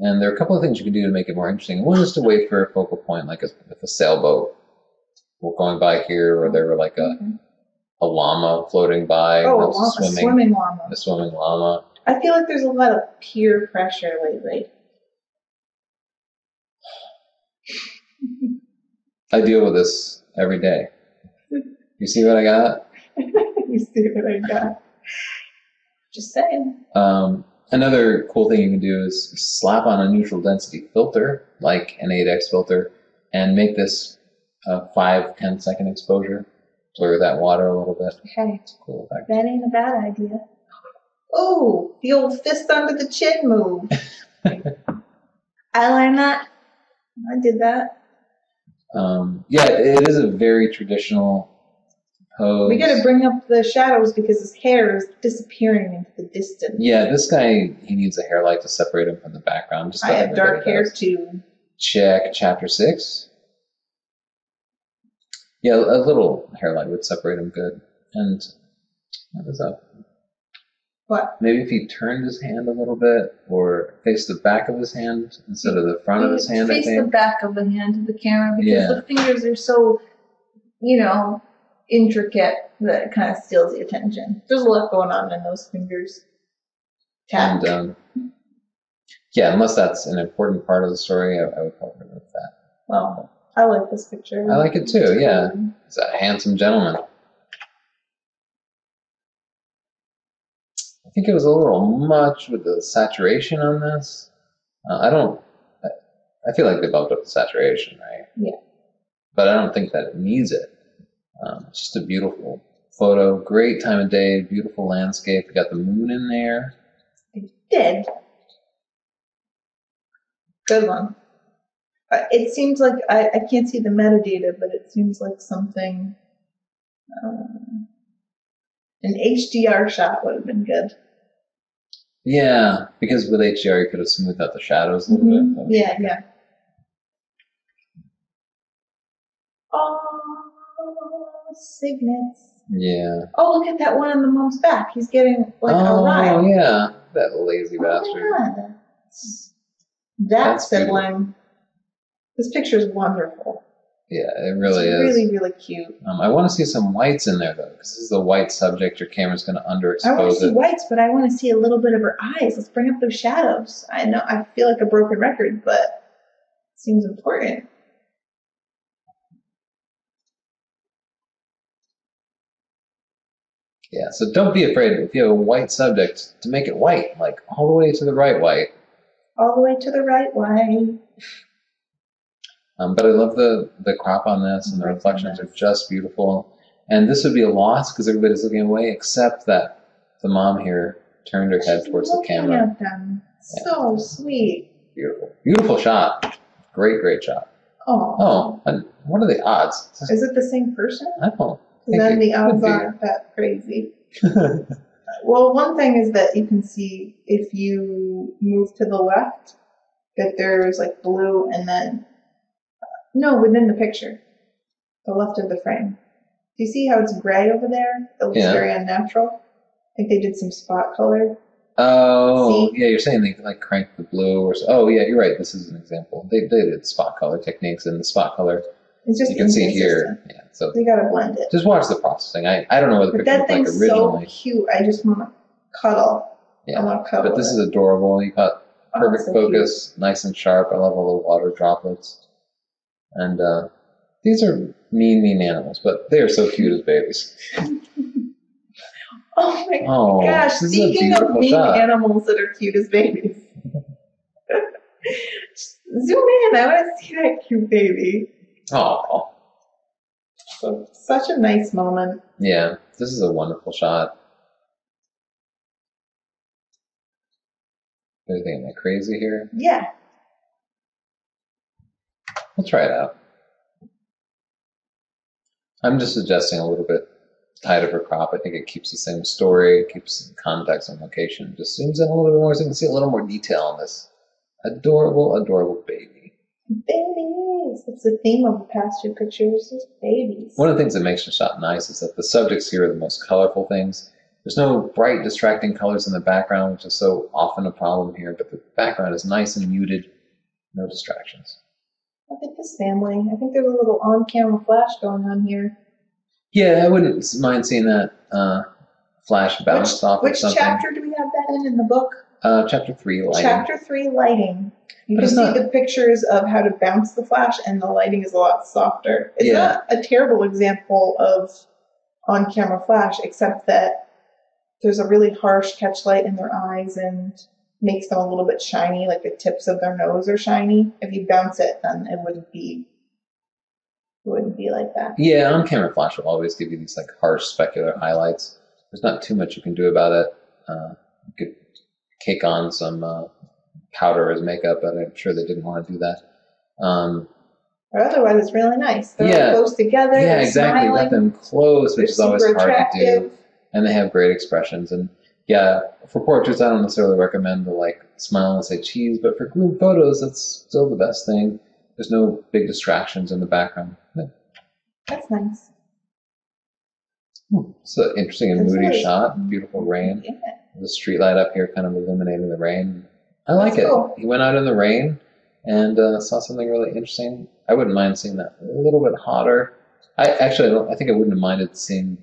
B: And there are a couple of things you can do to make it more interesting. One is to wait for a focal point, like a, with a sailboat. We're going by here, or there were like a,
A: Mhm.
B: a llama floating by,
A: Oh, a, llama, a
B: swimming,
A: swimming llama.
B: a swimming llama.
A: I feel like there's a lot of peer pressure lately.
B: I deal with this every day. You see what I got?
A: you see what I got? Just saying.
B: Um, another cool thing you can do is slap on a neutral density filter, like an 8x filter, and make this a 5 10 second exposure. Blur that water a little bit.
A: Hey,
B: Cool effect.
A: that ain't a bad idea. Oh, the old fist under the chin move. I learned that. I did that.
B: Um, yeah, it is a very traditional pose.
A: We gotta bring up the shadows because his hair is disappearing into the distance.
B: yeah, this guy, he needs a hair light to separate him from the background. Just
A: I have dark hair
B: does.
A: too.
B: Check chapter 6. Yeah, a little hair light would separate him good. And what is up?
A: What?
B: Maybe if he turned his hand a little bit, or faced the back of his hand instead of the front of his hand,
A: Face the back of the hand to the camera because
B: Yeah.
A: the fingers are so, you know, intricate that it kind of steals the attention. There's a lot going on in those fingers. Tap.
B: And um, yeah, unless that's an important part of the story, I, I would probably remove that.
A: well, I like this picture.
B: I like it too, yeah. He's a handsome gentleman. Think it was a little much with the saturation on this. Uh, I don't. I, feel like they bumped up the saturation, right?
A: Yeah.
B: But I don't think that it needs it. Um, it's just a beautiful photo. Great time of day. Beautiful landscape. You got the moon in there.
A: It Did. Good one. Uh, It seems like I, I can't see the metadata, but it seems like something. Um, an HDR shot would have been good.
B: Yeah, because with HDR you could have smoothed out the shadows a little bit.
A: Mhm.
B: Would be
A: Yeah, yeah. Oh, cygnets.
B: Yeah.
A: Oh, look at that one on the mom's back. He's getting like
B: oh,
A: a ride.
B: yeah. That lazy
A: Oh
B: bastard.
A: god. That
B: That's beautiful.
A: sibling. This picture is wonderful.
B: Yeah, it really
A: it's
B: is.
A: really, really cute.
B: Um, I want to see some whites in there though, because this is a white subject. Your camera's going to underexpose it.
A: I want to see
B: it.
A: whites, but I want to see a little bit of her eyes. Let's bring up those shadows. I know I feel like a broken record, but it seems important.
B: Yeah, so don't be afraid if you have a white subject to make it white, like all the way to the right white.
A: All the way to the right way.
B: Um, but I love the the crop on this, and the
A: Right,
B: reflections are just beautiful. And this would be a loss because everybody's looking away, except that the mom here turned her head
A: She's
B: towards the camera.
A: At them. So sweet.
B: Beautiful, beautiful shot. Great, great shot.
A: Oh.
B: Oh, and what are the odds?
A: Is it the same person?
B: I don't.
A: Then the odds aren't that crazy. Well, one thing is that you can see if you move to the left that there's like blue and then no within the picture, the left of the frame. Do you see how it's gray over there? It looks
B: Yeah.
A: very unnatural. I think they did some spot color.
B: Oh,
A: See?
B: yeah, you're saying they like crank the blue or so. Oh, yeah, you're right. This is an example. They, they did spot color techniques, and the spot color
A: It's just
B: you can see here. Yeah, so
A: You gotta blend it.
B: just watch the processing. I, I don't know what the
A: But
B: picture
A: that
B: looked like
A: thing's so cute. I just want to cuddle. I
B: yeah,
A: want to cuddle.
B: but this
A: it.
B: is adorable. You got
A: Oh,
B: perfect
A: so cute.
B: focus, nice and sharp. I love all the water droplets. And uh, these are mean, mean animals, but they are so cute as babies.
A: Oh my
B: Oh,
A: gosh! Speaking of mean
B: shot.
A: animals that are cute as babies, zoom in. I want to see that cute baby.
B: Oh,
A: So such a nice moment.
B: yeah, this is a wonderful shot. Anything am I crazy here?
A: Yeah.
B: We'll try it out. I'm just suggesting a little bit tighter of a crop. I think it keeps the same story, it keeps the context and location. Just zooms in a little bit more so you can see a little more detail on this adorable, adorable baby.
A: Babies. That's the theme of the past two pictures. Is babies.
B: One of the things that makes the shot nice is that the subjects here are the most colorful things. There's no bright, distracting colors in the background, which is so often a problem here, but the background is nice and muted, no distractions.
A: I think this family. I think there's a little on-camera flash going on here.
B: Yeah, I wouldn't mind seeing that uh, flash bounced
A: which
B: off
A: which
B: something.
A: chapter do we have that in in the book?
B: Uh, chapter three, lighting.
A: Chapter three, lighting. You
B: But
A: can see
B: not-
A: the pictures of how to bounce the flash, and the lighting is a lot softer. It's
B: Yeah.
A: not a terrible example of on-camera flash, except that there's a really harsh catch light in their eyes and makes them a little bit shiny, like the tips of their nose are shiny. If you bounce it, then it wouldn't be. It wouldn't be like that.
B: Yeah, on camera flash will always give you these like harsh specular highlights. There's not too much you can do about it. Uh, you could cake on some uh, powder as makeup, but I'm sure they didn't want to do that. Um,
A: But otherwise, it's really nice. They're
B: Yeah.
A: all close together.
B: yeah, exactly.
A: Smiling,
B: Let them close, which is always hard
A: attractive.
B: to do. And they have great expressions. And yeah, for portraits, I don't necessarily recommend the like smile and say cheese, but for group photos, that's still the best thing. There's no big distractions in the background. Yeah.
A: That's nice.
B: It's an interesting and moody
A: really-
B: shot. Beautiful rain.
A: Yeah.
B: the street light up here kind of illuminating the rain. I like
A: That's
B: it.
A: cool.
B: He went out in the rain and uh, saw something really interesting. I wouldn't mind seeing that a little bit hotter. I actually, I, don't, I think I wouldn't have minded seeing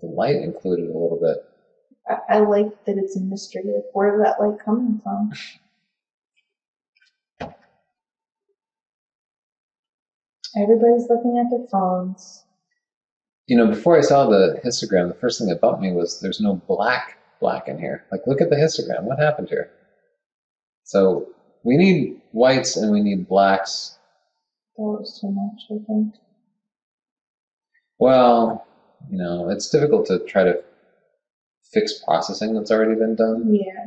B: the light included a little bit.
A: I, I like that it's a mystery. Like, where's that light coming from? Everybody's looking at their phones.
B: You know, before I saw the histogram, the first thing that bumped me was there's no black black in here. Like, look at the histogram. What happened here? So we need whites and we need blacks.
A: That was too much, I think.
B: Well, you know, it's difficult to try to fix processing that's already been done.
A: Yeah.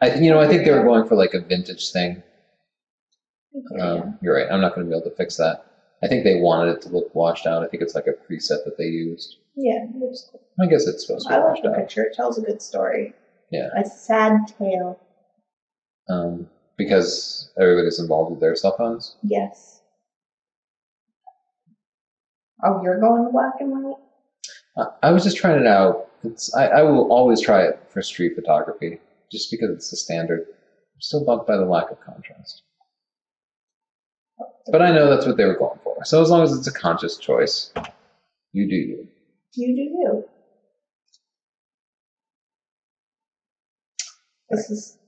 B: I, you know, I think they were going for like a vintage thing.
A: yeah.
B: Um, you're right. I'm not going to be able to fix that. I think they wanted it to look washed out. I think it's like a preset that they used.
A: yeah. it looks cool.
B: I guess it's supposed to be
A: I like
B: washed
A: the
B: out
A: picture. It tells a good story.
B: Yeah.
A: A sad tale.
B: um, because everybody's involved with their cell phones.
A: Yes. Oh, you're going to black and white?
B: I, I was just trying it out. It's I, I will always try it for street photography, just because it's the standard. I'm still bugged by the lack of contrast. But I know that's what they were going for. So as long as it's a conscious choice, you do you.
A: You do you. This is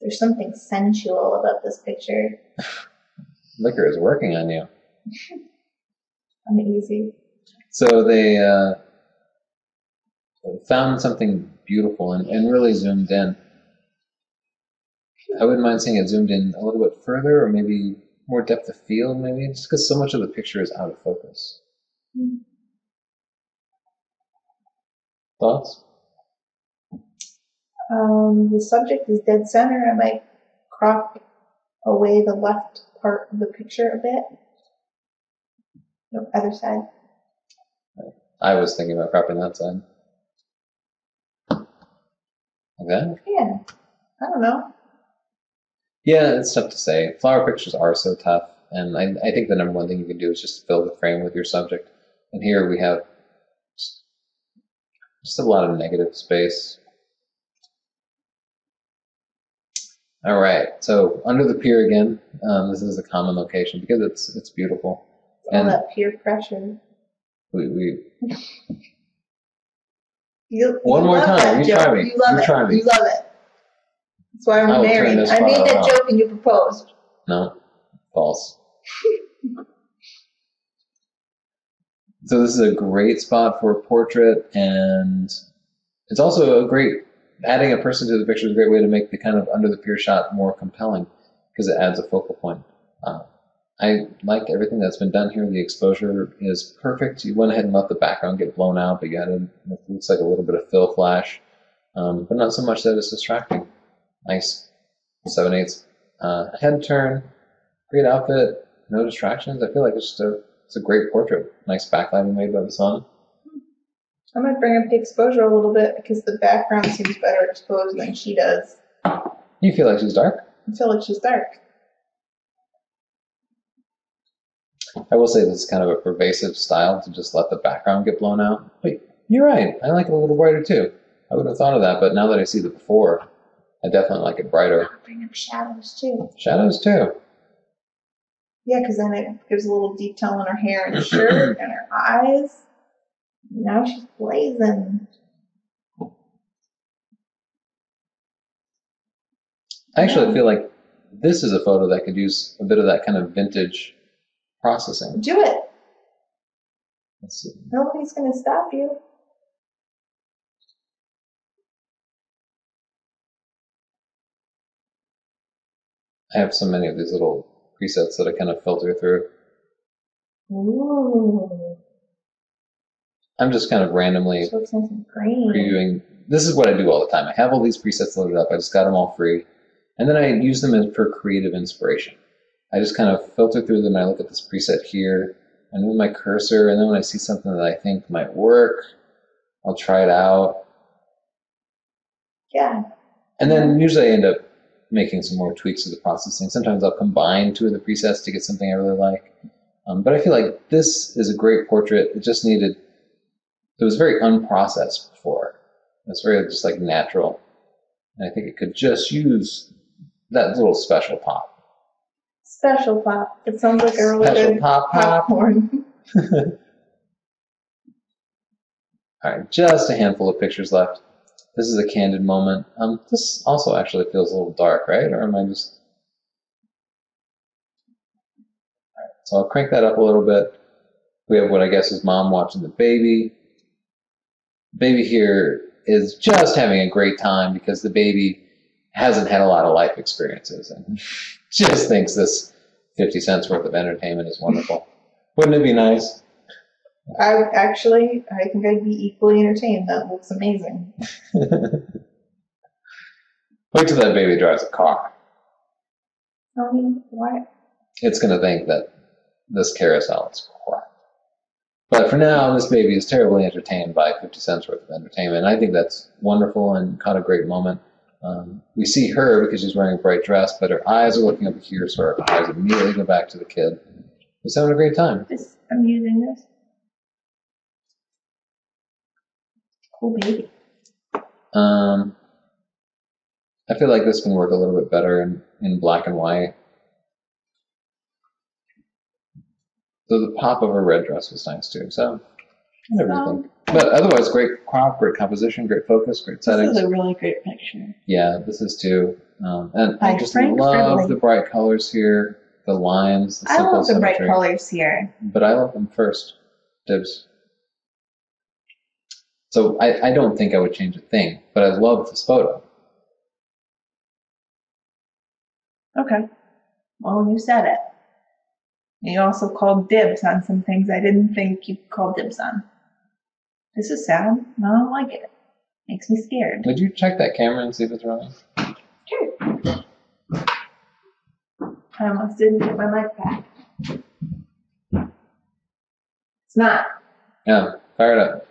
A: there's something sensual about this picture.
B: Liquor is working on you.
A: Uneasy.
B: So they uh, found something beautiful and, and really zoomed in. I wouldn't mind seeing it zoomed in a little bit further, or maybe more depth of field, maybe, just because so much of the picture is out of focus.
A: Hmm.
B: Thoughts?
A: Um, the subject is dead center. I might crop away the left part of the picture a bit. No, other side.
B: I was thinking about cropping that side. Like that?
A: Yeah. I don't know.
B: Yeah, it's tough to say. Flower pictures are so tough, and I, I think the number one thing you can do is just fill the frame with your subject. And here we have Just a lot of negative space. All right, so under the pier again. Um, this is a common location because it's it's beautiful.
A: All
B: And
A: that peer pressure.
B: we, we
A: You,
B: One
A: you
B: more
A: love
B: time.
A: that
B: You
A: joke.
B: try me.
A: You love
B: You
A: it.
B: try me.
A: You love it. That's why
B: I
A: we're
B: will turn
A: married.
B: this
A: I made
B: file
A: that
B: around.
A: joke and you proposed.
B: no false. so this is a great spot for a portrait, and it's also a great adding a person to the picture is a great way to make the kind of under the pier shot more compelling because it adds a focal point. Uh, I like everything that's been done here. The exposure is perfect. You went ahead and let the background get blown out, but you added what looks like a little bit of fill flash, um, but not so much that it's distracting. Nice seven eighths uh, head turn, great outfit, no distractions. I feel like it's just a it's a great portrait. Nice backlighting made by the sun.
A: I might bring up the exposure a little bit because the background seems better exposed than she does.
B: You feel like she's dark.
A: I feel like she's dark.
B: I will say this is kind of a pervasive style to just let the background get blown out. But you're right. I like it a little brighter too. I would have thought of that, but now that I see the before, I definitely like it brighter.
A: I'll bring up shadows too.
B: Shadows too.
A: Yeah, because then it gives a little detail in her hair and shirt and her eyes. Now she's blazing.
B: I actually feel like this is a photo that could use a bit of that kind of vintage processing.
A: Do it.
B: Let's see.
A: Nobody's gonna stop you.
B: I have so many of these little presets that I kind of filter through.
A: Ooh.
B: I'm just kind of randomly
A: nice
B: previewing. This is what I do all the time. I have all these presets loaded up. I just got them all free, and then I use them as for creative inspiration. I just kind of filter through them. I look at this preset here, and move my cursor, and then when I see something that I think might work, I'll try it out,
A: Yeah.
B: and then usually I end up making some more tweaks to the processing. Sometimes I'll combine two of the presets to get something I really like. Um, but I feel like this is a great portrait. It just needed. It was very unprocessed before. It's very just like natural, and I think it could just use that little special pop.
A: Special pop. It sounds like a really
B: Special
A: good
B: pop pop.
A: popcorn.
B: All right, just a handful of pictures left. This is a candid moment. Um, this also actually feels a little dark, right? Or am I just? All right, so I'll crank that up a little bit. We have what I guess is mom watching the baby. Baby here is just having a great time because the baby hasn't had a lot of life experiences and just thinks this 50 cents worth of entertainment is wonderful. Wouldn't it be nice?
A: I actually, I think I'd be equally entertained. That looks amazing.
B: Wait till that baby drives a car.
A: I mean, why?
B: It's going to think that this carousel is crap. But for now, this baby is terribly entertained by 50 cents worth of entertainment. I think that's wonderful and caught a great moment. Um, we see her because she's wearing a bright dress, but her eyes are looking up here, so her eyes immediately go back to the kid. Who's having a great time.
A: Just, I'm using this. Cool baby.
B: Um, I feel like this can work a little bit better in, in black and white. So the pop of her red dress was nice too. So everything.
A: Um,
B: But otherwise, great crop, great composition, great focus, great
A: this
B: settings.
A: is a really great picture.
B: Yeah, this is too. Um, and I just
A: Frank
B: love
A: Fridley.
B: the bright colors here, the lines, the
A: I love the bright colors here.
B: But I love them first. Dibs. So I, I don't think I would change a thing, but I love this photo.
A: Okay. Well, you said it. You also called dibs on some things I didn't think you called dibs on. This is sad. I don't like it. Makes me scared.
B: Would you check that camera and see if it's running?
A: Sure. I almost didn't get my mic back. It's not.
B: Yeah, fire it up.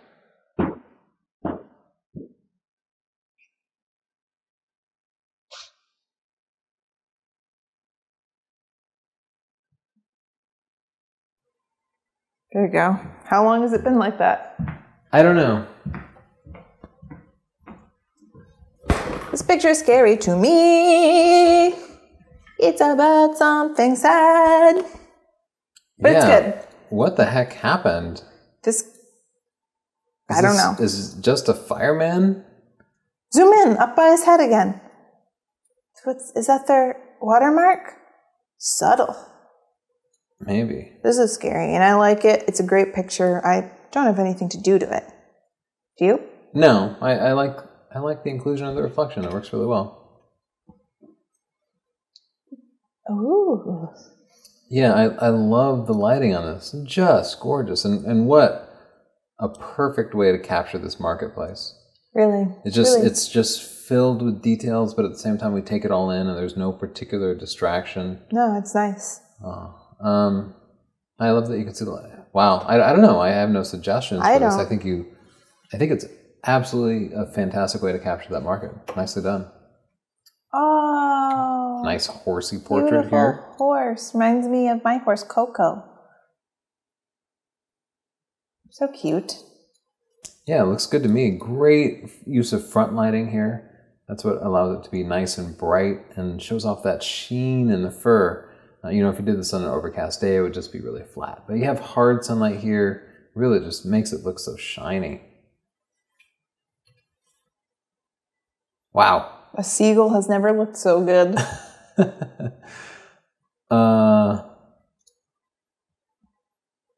A: There you go. How long has it been like that?
B: I don't know.
A: This picture is scary to me. It's about something sad. But it's good.
B: What the heck happened?
A: This,
B: Is
A: I don't
B: this-
A: know.
B: Is just a fireman?
A: Zoom in, up by his head again. What's, is that their watermark? Subtle.
B: Maybe.
A: This is scary, and I like it. It's a great picture. I don't have anything to do to it. Do you?
B: No, I, I like I like the inclusion of the reflection. It works really well.
A: Ooh.
B: Yeah, I, I love the lighting on this. Just gorgeous. And and what a perfect way to capture this marketplace.
A: Really?
B: It's just
A: really.
B: it's just filled with details, but at the same time we take it all in and there's no particular distraction.
A: No, it's nice.
B: Oh, um, I love that you can see the light. Wow, I, I don't know. I have no suggestions
A: I
B: for this.
A: don't.
B: I think you, I think it's absolutely a fantastic way to capture that market. Nicely done.
A: Oh.
B: Nice horsey portrait
A: Beautiful
B: here.
A: horse. Reminds me of my horse, Coco. So cute.
B: Yeah, it looks good to me. Great use of front lighting here. That's what allows it to be nice and bright and shows off that sheen in the fur. Uh, you know, if you did this on an overcast day, it would just be really flat. But you have hard sunlight here, really just makes it look so shiny. Wow.
A: A seagull has never looked so good.
B: uh,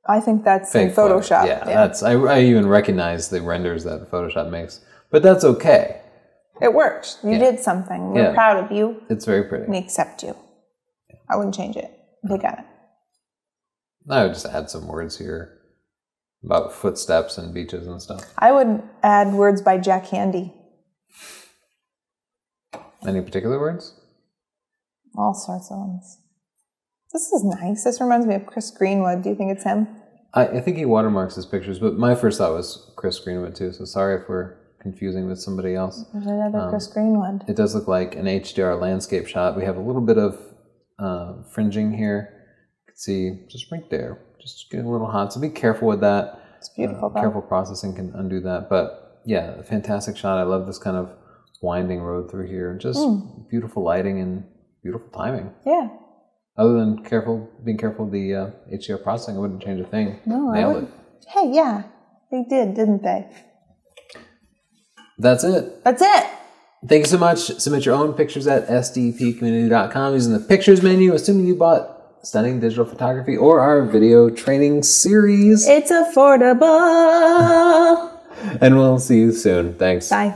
A: I think that's in. Photoshop.
B: Yeah, that's. I, I even recognize the renders that Photoshop makes, but that's okay.
A: It worked. You
B: Yeah.
A: did something. We're
B: Yeah.
A: proud of you.
B: It's very pretty.
A: We accept you. I wouldn't change it. They got it.
B: I would just add some words here about footsteps and beaches and stuff.
A: I would add words by Jack Handey.
B: Any particular words?
A: All sorts of ones. This is nice. This reminds me of Chris Greenwood. Do you think it's him?
B: I, I think he watermarks his pictures, but my first thought was Chris Greenwood too. So sorry if we're confusing with somebody else.
A: There's another
B: Um,
A: Chris Greenwood.
B: It does look like an HDR landscape shot. We have a little bit of uh, fringing here. You can see just right there, just getting a little hot. So be careful with that.
A: It's beautiful,
B: Uh, careful processing can undo that. But yeah, a fantastic shot. I love this kind of winding road through here. Just
A: Hmm.
B: beautiful lighting and beautiful timing.
A: Yeah.
B: Other than careful, being careful of the uh, HDR processing, I wouldn't change a thing.
A: No, I wouldn't. Hey, yeah. They did, didn't they?
B: That's it.
A: That's it.
B: Thank you so much. Submit your own pictures at sdpcommunity.com using the pictures menu, assuming you bought stunning digital photography or our video training series.
A: It's affordable.
B: And we'll see you soon. Thanks.
A: Bye.